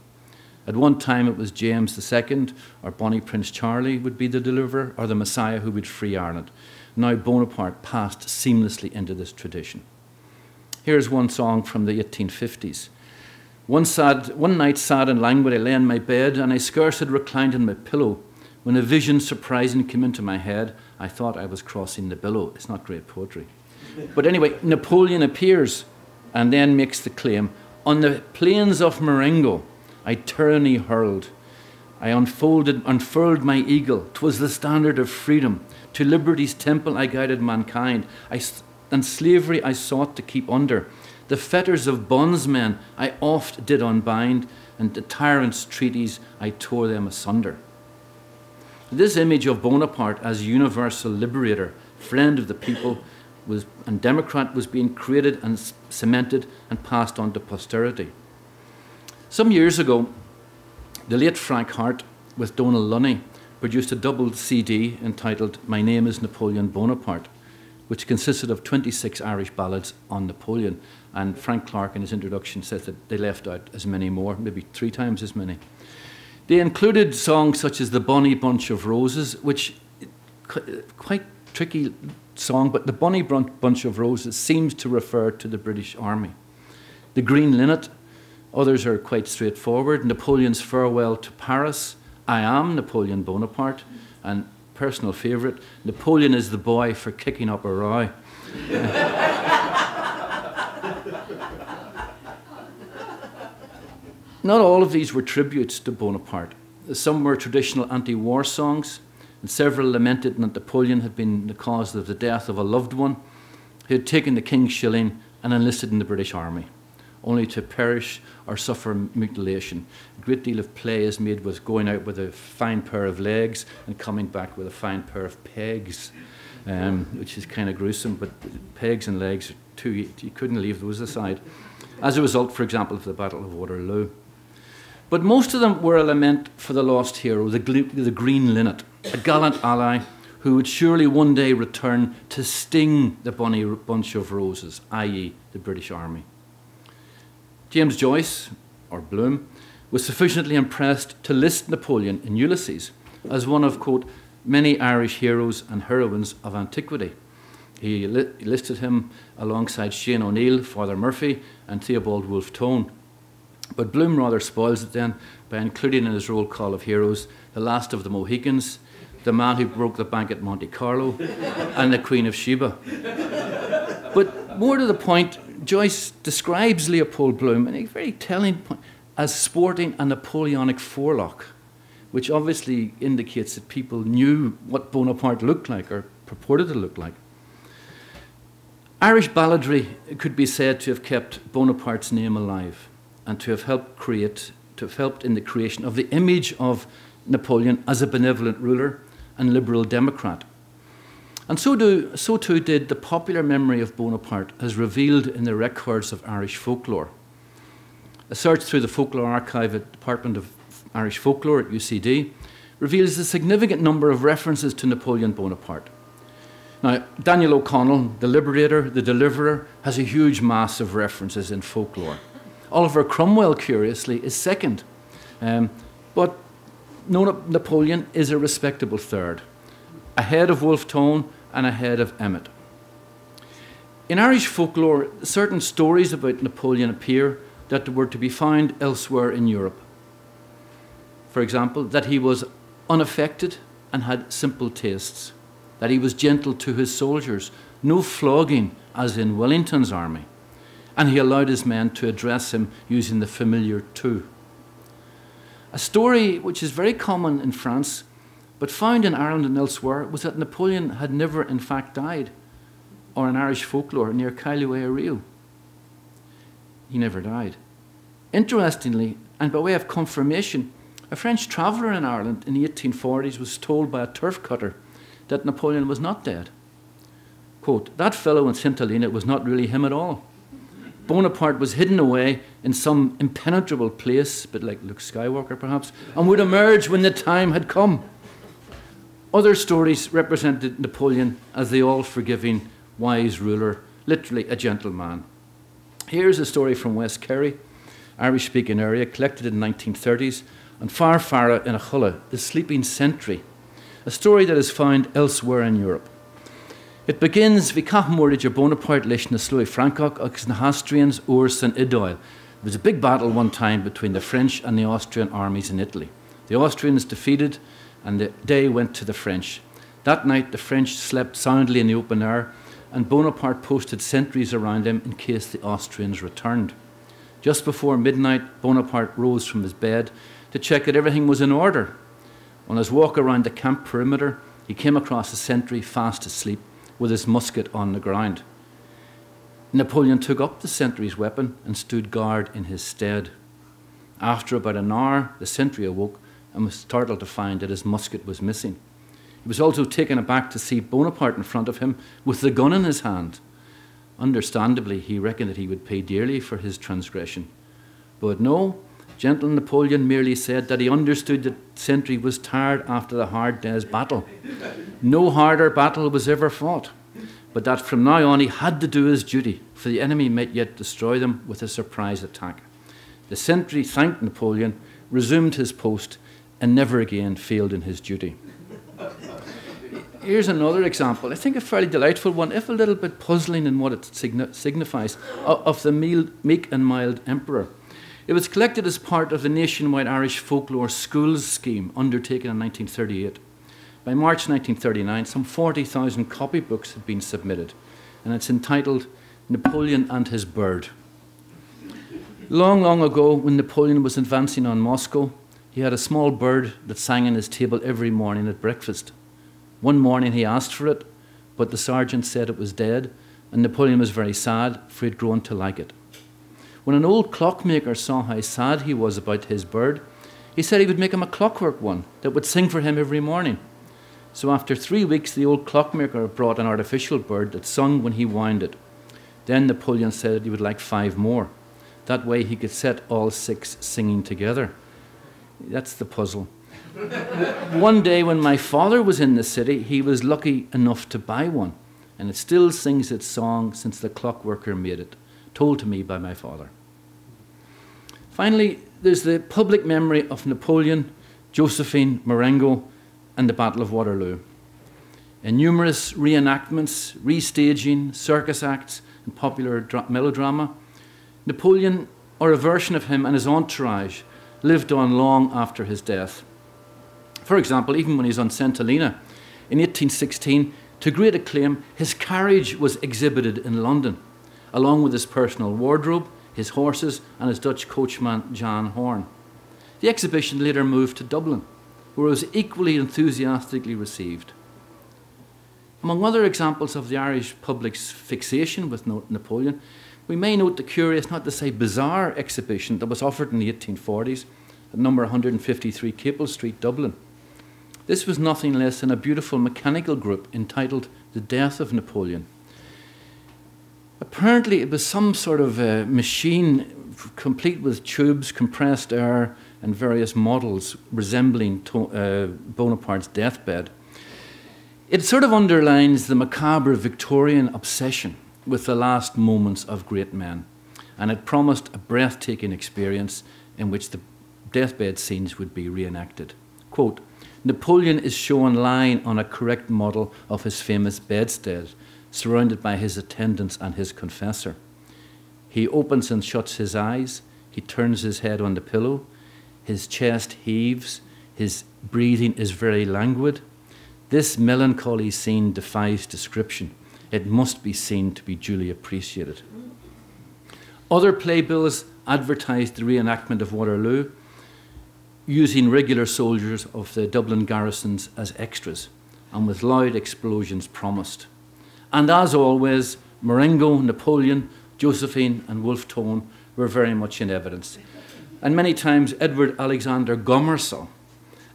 Speaker 2: At one time, it was James II or Bonnie Prince Charlie would be the deliverer, or the Messiah who would free Ireland. Now, Bonaparte passed seamlessly into this tradition. Here's one song from the 1850s. One, sad, one night, sad and languid, I lay in my bed, and I scarce had reclined in my pillow when a vision surprising came into my head. I thought I was crossing the billow. It's not great poetry. But anyway, Napoleon appears and then makes the claim On the plains of Marengo, I tyranny hurled. I unfolded, unfurled my eagle. 'Twas the standard of freedom. To liberty's temple I guided mankind. I, and slavery I sought to keep under. The fetters of bondsmen I oft did unbind, and the tyrant's treaties I tore them asunder. This image of Bonaparte as universal liberator, friend of the people, was, and democrat was being created and cemented and passed on to posterity. Some years ago, the late Frank Harte with Donal Lunny produced a double CD entitled My Name is Napoleon Bonaparte, which consisted of 26 Irish ballads on Napoleon. And Frank Clark, in his introduction, says that they left out as many more, maybe three times as many. They included songs such as The Bonnie Bunch of Roses, which quite tricky song, but the Bonnie Bunch of Roses seems to refer to the British Army. The Green Linnet, Others are quite straightforward. Napoleon's farewell to Paris. I am Napoleon Bonaparte. And personal favourite, Napoleon is the boy for kicking up a row. Not all of these were tributes to Bonaparte. Some were traditional anti war songs, and several lamented that Napoleon had been the cause of the death of a loved one who had taken the king's shilling and enlisted in the British Army only to perish or suffer mutilation. A great deal of play is made with going out with a fine pair of legs and coming back with a fine pair of pegs, um, which is kind of gruesome, but pegs and legs are too, you couldn't leave those aside. As a result, for example, of the Battle of Waterloo. But most of them were a lament for the lost hero, the, the Green Linnet, a gallant ally who would surely one day return to sting the bonny bunch of roses, i.e., the British Army. James Joyce, or Bloom, was sufficiently impressed to list Napoleon in Ulysses as one of, quote, many Irish heroes and heroines of antiquity. He li- listed him alongside Shane O'Neill, Father Murphy, and Theobald Wolfe Tone. But Bloom rather spoils it then by including in his roll call of heroes the last of the Mohicans, the man who broke the bank at Monte Carlo, and the Queen of Sheba. But more to the point, Joyce describes Leopold Bloom in a very telling point as sporting a Napoleonic forelock, which obviously indicates that people knew what Bonaparte looked like or purported to look like. Irish balladry could be said to have kept Bonaparte's name alive and to have helped create, to have helped in the creation of the image of Napoleon as a benevolent ruler and liberal democrat and so, do, so too did the popular memory of Bonaparte as revealed in the records of Irish folklore. A search through the folklore archive at the Department of Irish Folklore at UCD reveals a significant number of references to Napoleon Bonaparte. Now, Daniel O'Connell, the liberator, the deliverer, has a huge mass of references in folklore. Oliver Cromwell, curiously, is second. Um, but Napoleon is a respectable third, ahead of Wolfe Tone and ahead of Emmet. In Irish folklore, certain stories about Napoleon appear that were to be found elsewhere in Europe. For example, that he was unaffected and had simple tastes, that he was gentle to his soldiers, no flogging as in Wellington's army, and he allowed his men to address him using the familiar tu. A story which is very common in France but found in Ireland and elsewhere was that Napoleon had never in fact died, or in Irish folklore near Caillouay He never died. Interestingly, and by way of confirmation, a French traveller in Ireland in the 1840s was told by a turf cutter that Napoleon was not dead. Quote, that fellow in St. Helena was not really him at all. Bonaparte was hidden away in some impenetrable place, a bit like Luke Skywalker perhaps, and would emerge when the time had come. Other stories represented Napoleon as the all forgiving wise ruler, literally a gentleman. Here's a story from West Kerry, Irish speaking area, collected in the 1930s, on Farfara in Achullah, the sleeping sentry, a story that is found elsewhere in Europe. It begins vi Cahmordige Bonaparte leis na Slui Francoch agus na Austrians and Idoil. There was a big battle one time between the French and the Austrian armies in Italy. The Austrians defeated, and the day went to the French. That night, the French slept soundly in the open air, and Bonaparte posted sentries around them in case the Austrians returned. Just before midnight, Bonaparte rose from his bed to check that everything was in order. On his walk around the camp perimeter, he came across a sentry fast asleep with his musket on the ground. Napoleon took up the sentry's weapon and stood guard in his stead. After about an hour, the sentry awoke and was startled to find that his musket was missing. He was also taken aback to see Bonaparte in front of him with the gun in his hand. Understandably, he reckoned that he would pay dearly for his transgression. But no, gentle Napoleon merely said that he understood that Sentry was tired after the hard day's battle. No harder battle was ever fought, but that from now on he had to do his duty, for the enemy might yet destroy them with a surprise attack. The sentry thanked Napoleon, resumed his post, and never again failed in his duty. Here's another example, I think a fairly delightful one, if a little bit puzzling in what it signi- signifies, of the meek and mild emperor. It was collected as part of the nationwide Irish folklore schools scheme undertaken in 1938. By March 1939, some 40,000 copybooks had been submitted, and it's entitled Napoleon and His Bird. Long, long ago, when Napoleon was advancing on Moscow, he had a small bird that sang on his table every morning at breakfast. One morning he asked for it, but the sergeant said it was dead, and Napoleon was very sad, for he had grown to like it. When an old clockmaker saw how sad he was about his bird, he said he would make him a clockwork one that would sing for him every morning. So after three weeks, the old clockmaker brought an artificial bird that sung when he wound it. Then Napoleon said he would like five more. That way he could set all six singing together. That's the puzzle. one day when my father was in the city, he was lucky enough to buy one, and it still sings its song since the clockworker made it, told to me by my father. Finally, there's the public memory of Napoleon, Josephine, Marengo, and the Battle of Waterloo. In numerous reenactments, restaging, circus acts, and popular dra- melodrama, Napoleon, or a version of him and his entourage, lived on long after his death. For example, even when he was on. Helena in 1816, to great acclaim, his carriage was exhibited in London, along with his personal wardrobe his horses, and his Dutch coachman Jan Horn. The exhibition later moved to Dublin, where it was equally enthusiastically received. Among other examples of the Irish public's fixation with Napoleon, we may note the curious, not to say bizarre, exhibition that was offered in the 1840s at number 153 Capel Street, Dublin. This was nothing less than a beautiful mechanical group entitled The Death of Napoleon. Apparently, it was some sort of a machine complete with tubes, compressed air, and various models resembling uh, Bonaparte's deathbed. It sort of underlines the macabre Victorian obsession with the last moments of great men, and it promised a breathtaking experience in which the deathbed scenes would be reenacted. Quote, Napoleon is shown lying on a correct model of his famous bedstead, surrounded by his attendants and his confessor. He opens and shuts his eyes, he turns his head on the pillow, his chest heaves, his breathing is very languid. This melancholy scene defies description. It must be seen to be duly appreciated. Other playbills advertised the reenactment of Waterloo, using regular soldiers of the Dublin garrisons as extras, and with loud explosions promised. And as always, Marengo, Napoleon, Josephine, and Wolfe Tone were very much in evidence. And many times, Edward Alexander Gomersall,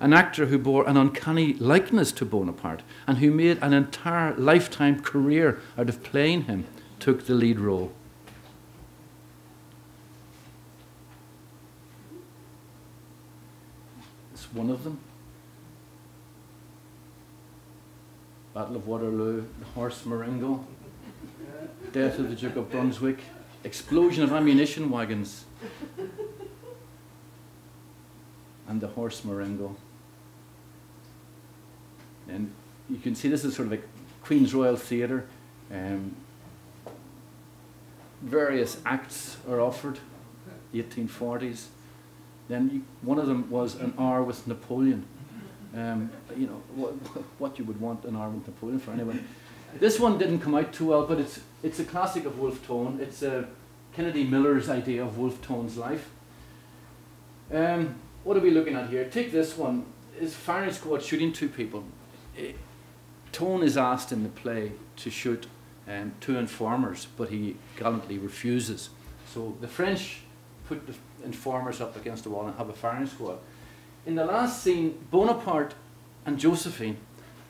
Speaker 2: an actor who bore an uncanny likeness to Bonaparte and who made an entire lifetime career out of playing him, took the lead role. It's one of them. Battle of Waterloo, the horse Marengo. death of the Duke of Brunswick, explosion of ammunition wagons, and the horse Marengo. And you can see this is sort of like Queen's Royal Theatre. Um, various acts are offered, 1840s. Then you, one of them was an hour with Napoleon. Um, you know, what, what you would want an hour with Napoleon for anyone. This one didn't come out too well, but it's, it's a classic of Wolfe Tone. It's uh, Kennedy Miller's idea of Wolfe Tone's life. Um, what are we looking at here? Take this one. Is firing squad shooting two people? It, Tone is asked in the play to shoot um, two informers, but he gallantly refuses. So the French put the informers up against the wall and have a firing squad. In the last scene, Bonaparte and Josephine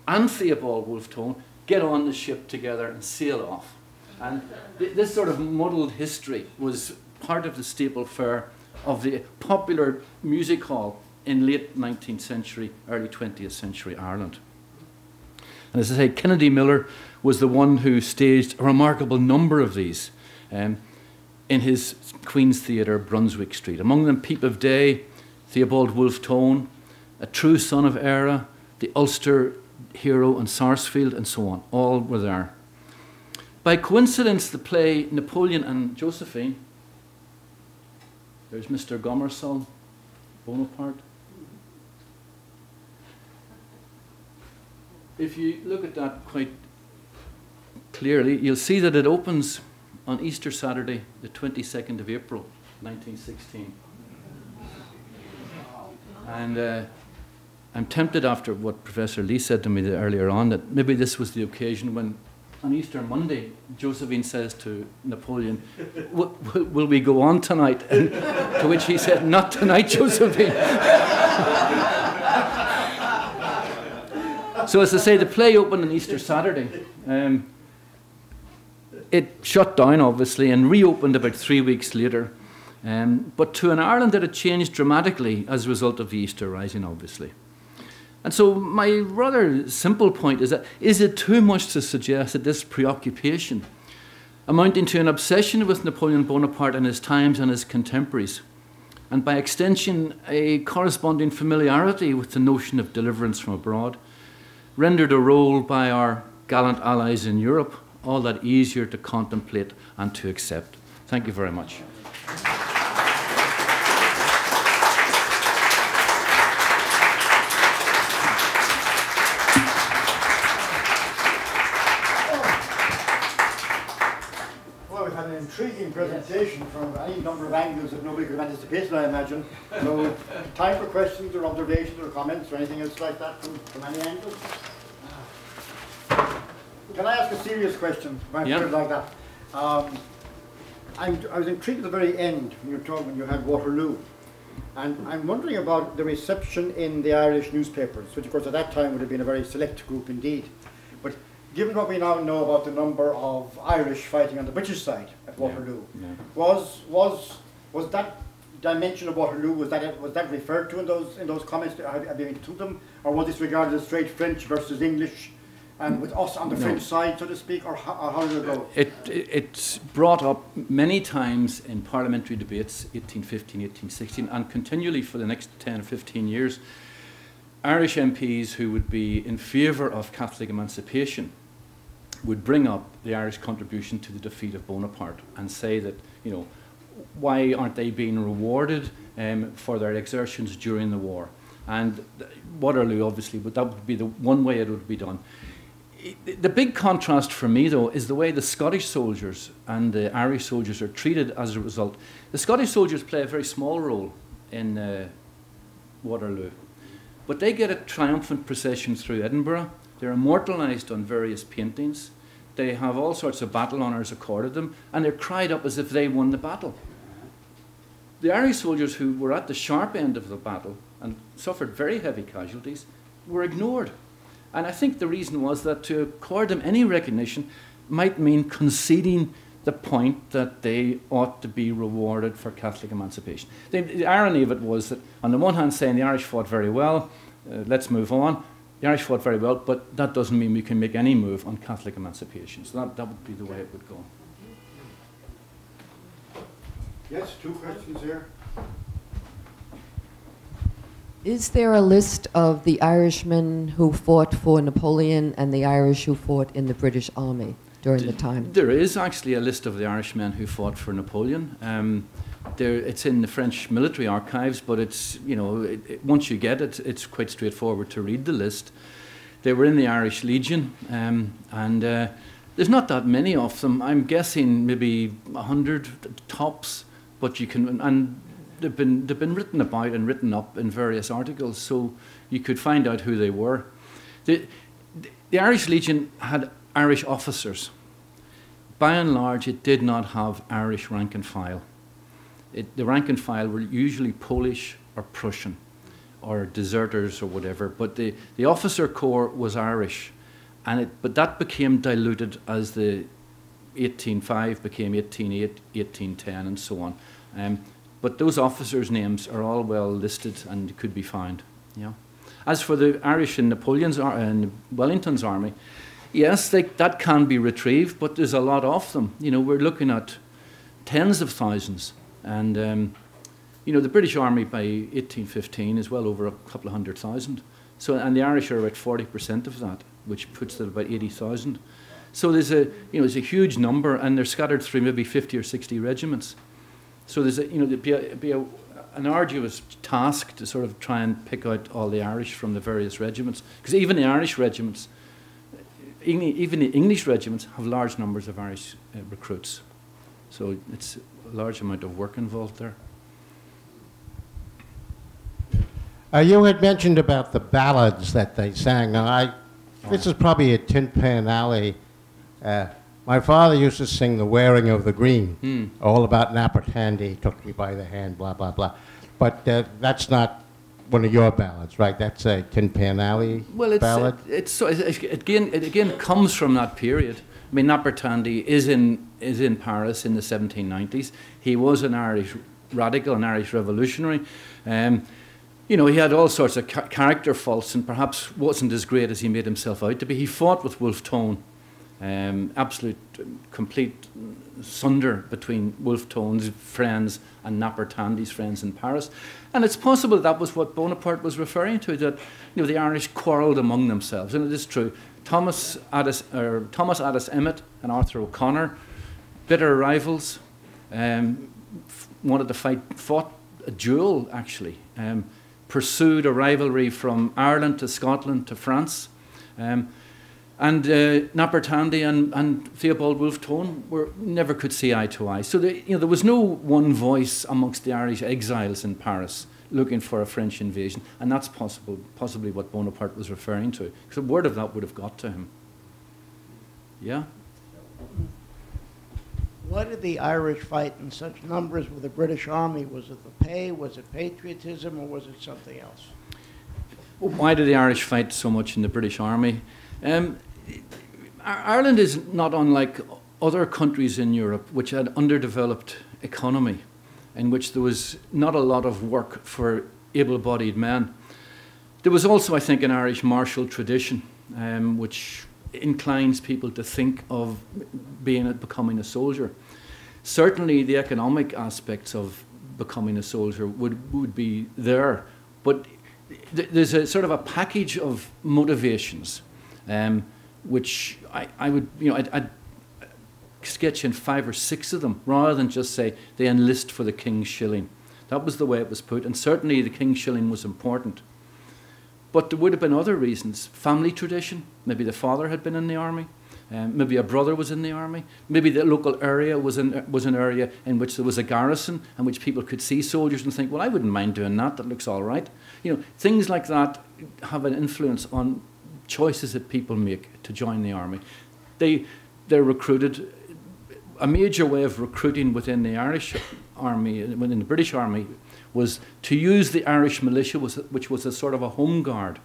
Speaker 2: and Theobald Wolfe Tone get on the ship together and sail off. And th this sort of muddled history was part of the staple fare of the popular music hall in late 19th century, early 20th century Ireland. And as I say, Kennedy Miller was the one who staged a remarkable number of these um, in his Queen's Theatre, Brunswick Street. Among them, Peep of Day, Theobald Wolfe Tone, A True Son of Eire, the Ulster Hero and Sarsfield, and so on. All were there. By coincidence, the play Napoleon and Josephine, there's Mr. Gomersall, Bonaparte. If you look at that quite clearly, you'll see that it opens on Easter Saturday, the 22nd of April, 1916. And uh, I'm tempted after what Professor Lee said to me earlier on that maybe this was the occasion when on Easter Monday, Josephine says to Napoleon, Will we go on tonight? And to which he said, Not tonight, Josephine. so, as I say, the play opened on Easter Saturday. Um, it shut down, obviously, and reopened about three weeks later. Um, but to an Ireland that had changed dramatically as a result of the Easter Rising, obviously. And so, my rather simple point is that is it too much to suggest that this preoccupation, amounting to an obsession with Napoleon Bonaparte and his times and his contemporaries, and by extension, a corresponding familiarity with the notion of deliverance from abroad, rendered a role by our gallant allies in Europe all that easier to contemplate and to accept. Thank you very much.
Speaker 1: Intriguing presentation from any number of angles that nobody could have anticipated, I imagine. So, time for questions or observations or comments or anything else like that from, from any angle? Can I ask a serious question? If
Speaker 2: yeah.
Speaker 1: put it like that. Um, i was intrigued at the very end when you were talking when you had Waterloo. And I'm wondering about the reception in the Irish newspapers, which of course at that time would have been a very select group indeed. Given what we now know about the number of Irish fighting on the British side at Waterloo, yeah. Yeah. was was was that dimension of Waterloo was that was that referred to in those in those comments? Have, you been to them, or was this regarded as straight French versus English? and with us on the no. French side, so to speak, or how, or how did it go?
Speaker 2: It, it, it's brought up many times in parliamentary debates, 1815, 1816, and continually for the next 10 or 15 years. Irish MPs who would be in favour of Catholic emancipation would bring up the Irish contribution to the defeat of Bonaparte and say that, you know, why aren't they being rewarded um, for their exertions during the war? And Waterloo, obviously, but that would be the one way it would be done the big contrast for me, though, is the way the Scottish soldiers and the Irish soldiers are treated as a result. The Scottish soldiers play a very small role in uh, Waterloo, but they get a triumphant procession through Edinburgh. They're immortalised on various paintings. They have all sorts of battle honours accorded them, and they're cried up as if they won the battle. The Irish soldiers who were at the sharp end of the battle and suffered very heavy casualties were ignored. And I think the reason was that to accord them any recognition might mean conceding the point that they ought to be rewarded for Catholic emancipation. The, the irony of it was that, on the one hand, saying the Irish fought very well, uh, let's move on. The Irish fought very well, but that doesn't mean we can make any move on Catholic emancipation. So that, that would be the way it would go.
Speaker 1: Yes, two questions here.
Speaker 3: Is there a list of the Irishmen who fought for Napoleon and the Irish who fought in the British Army during D the time?
Speaker 2: There is actually a list of the Irishmen who fought for Napoleon. Um, there, it's in the French military archives, but it's you know it, it, once you get it, it's quite straightforward to read the list. They were in the Irish Legion, um, and uh, there's not that many of them. I'm guessing maybe hundred tops, but you can and they've been they've been written about and written up in various articles, so you could find out who they were. The, the Irish Legion had Irish officers. By and large, it did not have Irish rank and file. It, the rank and file were usually Polish or Prussian or deserters or whatever, but the, the officer corps was Irish. And it, but that became diluted as the 1805 became 1808, 1810, and so on. Um, but those officers' names are all well listed and could be found. Yeah. As for the Irish in Napoleon's and Wellington's army, yes, they, that can be retrieved, but there's a lot of them. You know, we're looking at tens of thousands, and um, you know the British Army by 1815 is well over a couple of hundred thousand. So, and the Irish are about 40% of that, which puts it about 80,000. So there's a you know there's a huge number, and they're scattered through maybe 50 or 60 regiments. So there's a, you know, there'd be, a, be a, an arduous task to sort of try and pick out all the Irish from the various regiments. Because even the Irish regiments, even the English regiments, have large numbers of Irish uh, recruits. So it's large amount of work involved there.
Speaker 4: Uh, you had mentioned about the ballads that they sang. Now, I, this is probably a Tin Pan Alley uh, my father used to sing The Wearing of the Green,
Speaker 2: Hmm.
Speaker 4: all about Napper Tandy, took me by the hand, blah, blah, blah. But uh, that's not one of your ballads, right? That's a Tin Pan Alley
Speaker 2: Well, it's,
Speaker 4: ballad?
Speaker 2: it, it's so, it, it again, it again comes from that period. I mean, Napper Tandy is in, is in Paris in the 1790s. He was an Irish radical, an Irish revolutionary. Um, you know, he had all sorts of ca- character faults and perhaps wasn't as great as he made himself out to be. He fought with Wolfe Tone, um, absolute, complete sunder between Wolfe Tone's friends and Napper Tandy's friends in Paris. And it's possible that was what Bonaparte was referring to, that you know, the Irish quarrelled among themselves. And it is true. Thomas Addis, or Thomas Addis Emmet and Arthur O'Connor, bitter rivals, um, wanted to fight, fought a duel actually, um, pursued a rivalry from Ireland to Scotland to France. Um, and uh, Napper Tandy and, and Theobald Wolfe Tone were, never could see eye to eye. So the, you know, there was no one voice amongst the Irish exiles in Paris looking for a French invasion. And that's possible, possibly what Bonaparte was referring to. Because a word of that would have got to him. Yeah?
Speaker 5: Why did the Irish fight in such numbers with the British Army? Was it the pay, was it patriotism, or was it something else?
Speaker 2: Why did the Irish fight so much in the British Army? Um, Ireland is not unlike other countries in Europe which had underdeveloped economy, in which there was not a lot of work for able-bodied men. There was also, I think, an Irish martial tradition, um, which inclines people to think of being becoming a soldier. Certainly, the economic aspects of becoming a soldier would, would be there, but th- there's a sort of a package of motivations, um, which I, I would, you know, I'd, I'd sketch in five or six of them, rather than just say they enlist for the king's shilling. That was the way it was put, and certainly the king's shilling was important. But there would have been other reasons. Family tradition. Maybe the father had been in the army. Um, maybe a brother was in the army. Maybe the local area was, in, was an area in which there was a garrison in which people could see soldiers and think, well, I wouldn't mind doing that. That looks all right. You know, things like that have an influence on choices that people make to join the army. They, they're recruited. A major way of recruiting within the Irish army, within the British army, was to use the Irish militia, which was a sort of a home guard,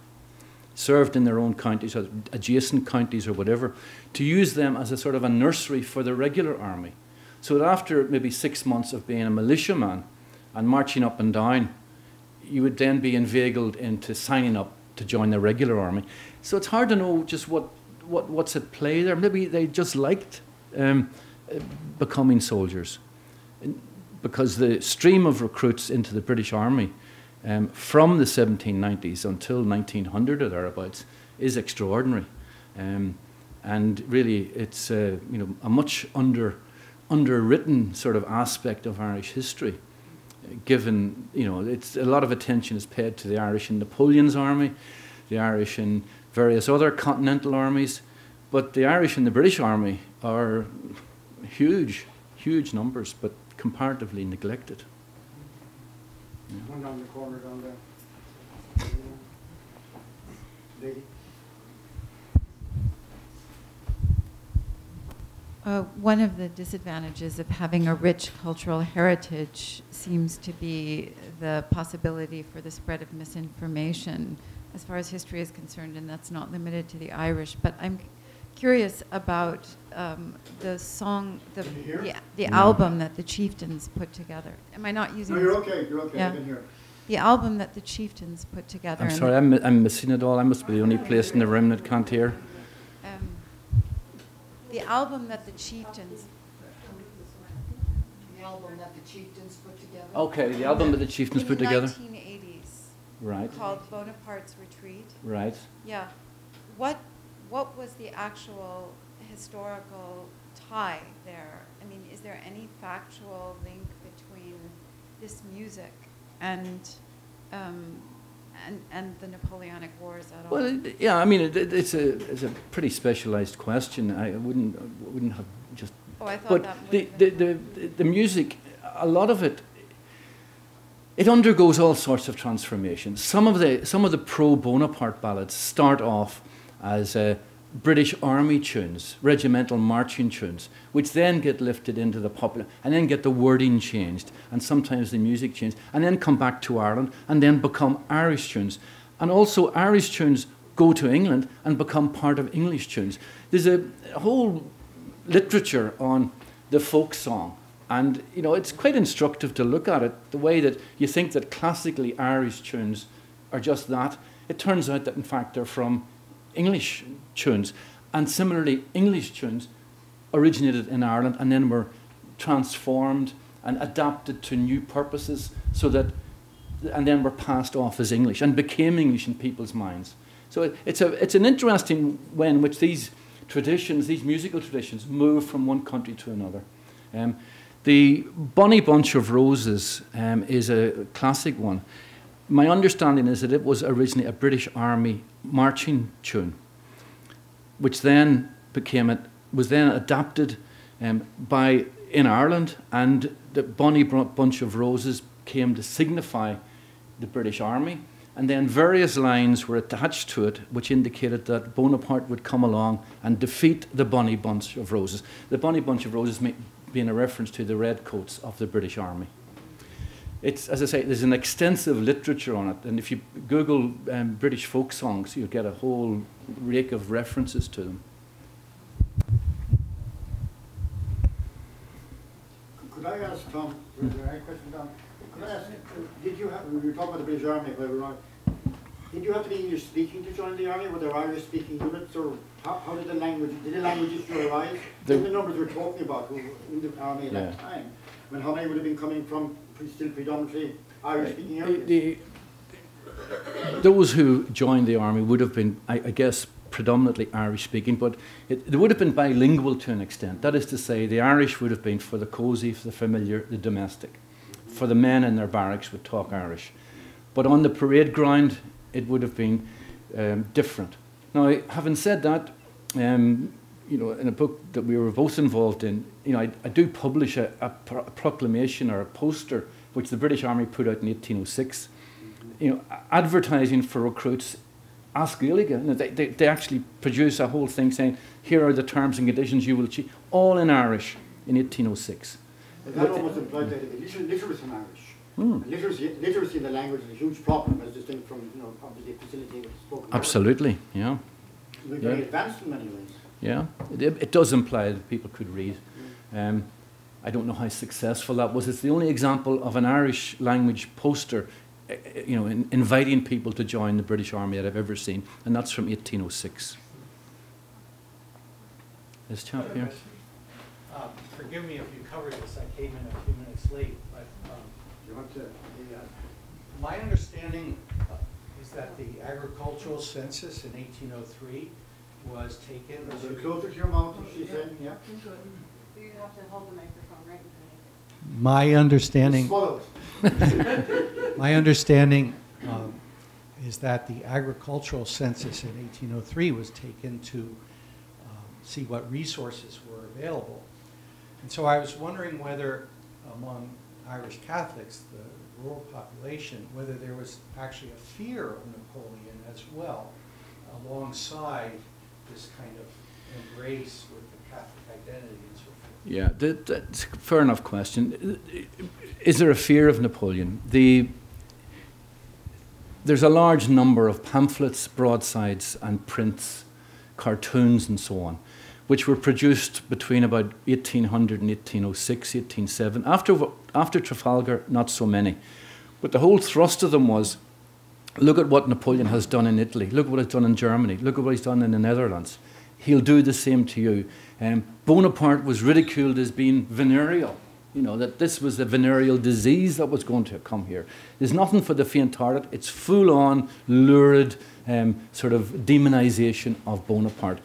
Speaker 2: served in their own counties, or adjacent counties, or whatever, to use them as a sort of a nursery for the regular army. So that after maybe six months of being a militiaman and marching up and down, you would then be inveigled into signing up to join the regular army. So it's hard to know just what, what what's at play there. Maybe they just liked um, becoming soldiers because the stream of recruits into the British Army um, from the 1790s until 1900 or thereabouts is extraordinary. Um, and really, it's uh, you know, a much under, underwritten sort of aspect of Irish history. Given, you know, it's, a lot of attention is paid to the Irish in Napoleon's army, the Irish in various other continental armies, but the Irish in the British army are huge, huge numbers, but comparatively neglected.
Speaker 1: One down the corner down there. Lady.
Speaker 6: Uh, one of the disadvantages of having a rich cultural heritage seems to be the possibility for the spread of misinformation as far as history is concerned, and that's not limited to the Irish. But I'm curious about um, the song, the,
Speaker 1: Can you hear?
Speaker 6: yeah, the
Speaker 2: No.
Speaker 6: album that the Chieftains put together. Am I not using
Speaker 1: No, you're
Speaker 6: this?
Speaker 1: okay, you're okay, I
Speaker 6: Yeah.
Speaker 1: can hear.
Speaker 6: The album that the Chieftains put together.
Speaker 2: I'm sorry, I'm, I'm missing it all. I must be the only place in the room that can't hear.
Speaker 6: um, the album that the Chieftains.
Speaker 3: The album that the chieftains put together.
Speaker 2: Okay, the album that the chieftains put together.
Speaker 6: In 1980s,
Speaker 2: Right,
Speaker 6: called Bonaparte's Retreat.
Speaker 2: right.
Speaker 6: Yeah. What, what was the actual historical tie there? I mean, is there any factual link between this music and, um, and, and the Napoleonic Wars at all?
Speaker 2: Well, it- yeah, I mean, it, it, it's a it's a pretty specialised question. I wouldn't I wouldn't have just.
Speaker 6: oh, I thought
Speaker 2: But
Speaker 6: that
Speaker 2: the, the, the, the music, a lot of it, it undergoes all sorts of transformations. Some of the some of the pro Bonaparte ballads start off as uh, British Army tunes, regimental marching tunes, which then get lifted into the popular, and then get the wording changed, and sometimes the music changed, and then come back to Ireland, and then become Irish tunes, and also Irish tunes go to England and become part of English tunes. There's a whole literature on the folk song. And you know, it's quite instructive to look at it, the way that you think that classically Irish tunes are just that. It turns out that in fact they're from English tunes. And similarly, English tunes originated in Ireland and then were transformed and adapted to new purposes so that and then were passed off as English and became English in people's minds. So it, it's, a, it's an interesting way in which these traditions, these musical traditions, move from one country to another. Um, the Bonnie Bunch of Roses um, is a classic one. My understanding is that it was originally a British Army marching tune, which then became it was then adapted um, by in Ireland, and the Bonnie Bunch of Roses came to signify the British Army. And then various lines were attached to it, which indicated that Bonaparte would come along and defeat the Bonnie Bunch of Roses. The Bonnie Bunch of Roses being a reference to the redcoats of the British Army. It's, as I say, there's an extensive literature on it, and if you Google um, British folk songs, you'll get a whole rake of references to them.
Speaker 1: Could I ask Tom, is there any question, Tom? Could I ask, did you have, we were talking about the British Army, were wrong, did you have to be English speaking to join the army? Were there Irish speaking units, or how, how did the language, did the language issue arise?
Speaker 2: The-
Speaker 1: the numbers we're talking about who were in the army at that time, I mean, how many would have been coming from still predominantly Irish speaking areas?
Speaker 2: The- those who joined the army would have been, I, I guess, predominantly Irish speaking, but it, they would have been bilingual to an extent. That is to say, the Irish would have been for the cosy, for the familiar, the domestic. For the men in their barracks would talk Irish. But on the parade ground, it would have been um, different. Now, having said that, um, you know, in a book that we were both involved in, you know, I, I do publish a, a, pro- a proclamation or a poster which the British Army put out in 1806, you know, advertising for recruits. Ask Gaelic. You know, They, they, they actually produce a whole thing saying, here are the terms and conditions you will achieve, all in Irish in 1806.
Speaker 1: But that almost implied that it- liter- literacy in Irish.
Speaker 2: Hmm.
Speaker 1: Literacy, literacy in the language is a huge problem, as distinct from, you know, obviously facility spoken.
Speaker 2: Absolutely, yeah.
Speaker 1: We're very
Speaker 2: Yeah.
Speaker 1: advanced in many ways.
Speaker 2: Yeah, it, it does imply that people could read. Um, I don't know how successful that was. It's the only example of an Irish language poster, eh, eh, you know, in, inviting people to join the British Army that I've ever seen, and that's from 1806. This chap here.
Speaker 7: Um, Forgive me if you covered this, I came in a few minutes late, but um,
Speaker 1: You want to,
Speaker 7: my understanding uh, is that the agricultural census in 1803 was taken
Speaker 1: a little
Speaker 7: to...
Speaker 1: closer to your mouth, she's saying, yeah.
Speaker 8: You have to hold the microphone right in front of
Speaker 7: My understanding,
Speaker 1: Swallow it.
Speaker 7: my understanding um, is that the agricultural census in 1803 was taken to um, see what resources were available. And so I was wondering whether among Irish Catholics, the rural population, whether there was actually a fear of Napoleon as well, alongside this kind of embrace with the Catholic identity and so forth.
Speaker 2: Yeah, that, that's a fair enough question. Is there a fear of Napoleon? The, there's a large number of pamphlets, broadsides, and prints, cartoons, and so on, which were produced between about 1800 and 1806, 1807. After, after Trafalgar, not so many. But the whole thrust of them was look at what Napoleon has done in Italy, look at what he's done in Germany, look at what he's done in the Netherlands. He'll do the same to you. Um, Bonaparte was ridiculed as being venereal, you know, that this was a venereal disease that was going to come here. There's nothing for the faint-hearted. It's full-on, lurid, um, sort of demonization of Bonaparte.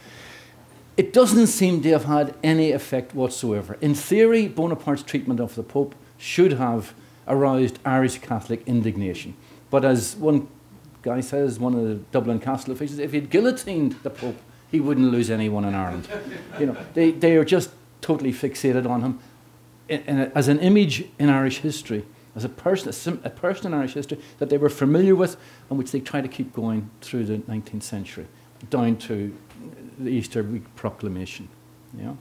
Speaker 2: It doesn't seem to have had any effect whatsoever. In theory, Bonaparte's treatment of the Pope should have aroused Irish Catholic indignation. But as one guy says, one of the Dublin Castle officials, if he'd guillotined the Pope, he wouldn't lose anyone in Ireland. you know, they, they are just totally fixated on him. In, in a, as an image in Irish history, as a person, a, a person in Irish history that they were familiar with and which they try to keep going through the 19th century, down to the Easter week proclamation. Yeah.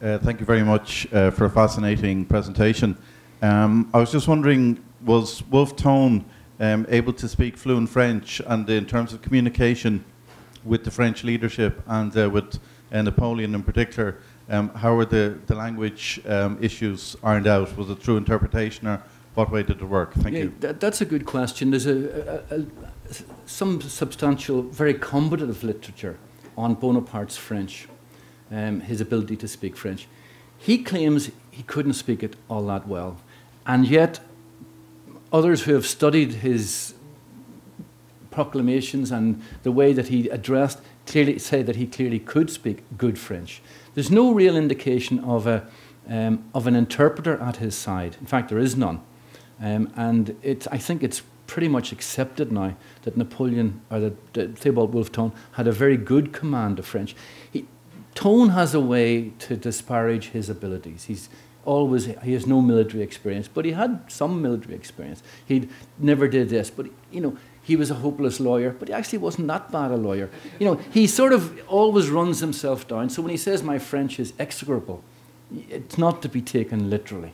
Speaker 9: Uh, thank you very much uh, for a fascinating presentation. Um, I was just wondering, was Wolfe Tone um, able to speak fluent French, and in terms of communication with the French leadership and uh, with uh, Napoleon in particular, um, how were the, the language um, issues ironed out? Was it through interpretation, or what way did it work? Thank
Speaker 2: yeah,
Speaker 9: you.
Speaker 2: That, that's a good question. There's a, a, a, some substantial, very combative literature on Bonaparte's French, um, his ability to speak French. He claims he couldn't speak it all that well, and yet others who have studied his proclamations and the way that he addressed clearly say that he clearly could speak good French. There's no real indication of, a, um, of an interpreter at his side. In fact, there is none. Um, and it, I think it's pretty much accepted now that Napoleon, or that, that Theobald Wolfe Tone, had a very good command of French. He, Tone has a way to disparage his abilities. He's always, he has no military experience, but he had some military experience. He never did this, but, you know, he was a hopeless lawyer, but he actually wasn't that bad a lawyer. You know, he sort of always runs himself down. So when he says my French is execrable, it's not to be taken literally.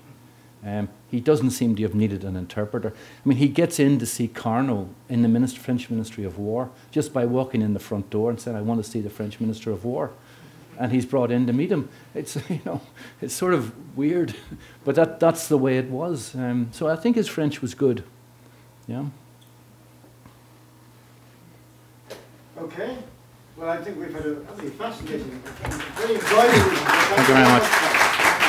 Speaker 2: Um, he doesn't seem to have needed an interpreter. I mean, he gets in to see Carnot in the French Ministry of War just by walking in the front door and saying, I want to see the French Minister of War. And he's brought in to meet him. It's, you know, it's sort of weird, but that, that's the way it was. Um, so I think his French was good. Yeah.
Speaker 1: Okay. Well, I think we've had a really fascinating, very enjoyable.
Speaker 2: Thank you very much.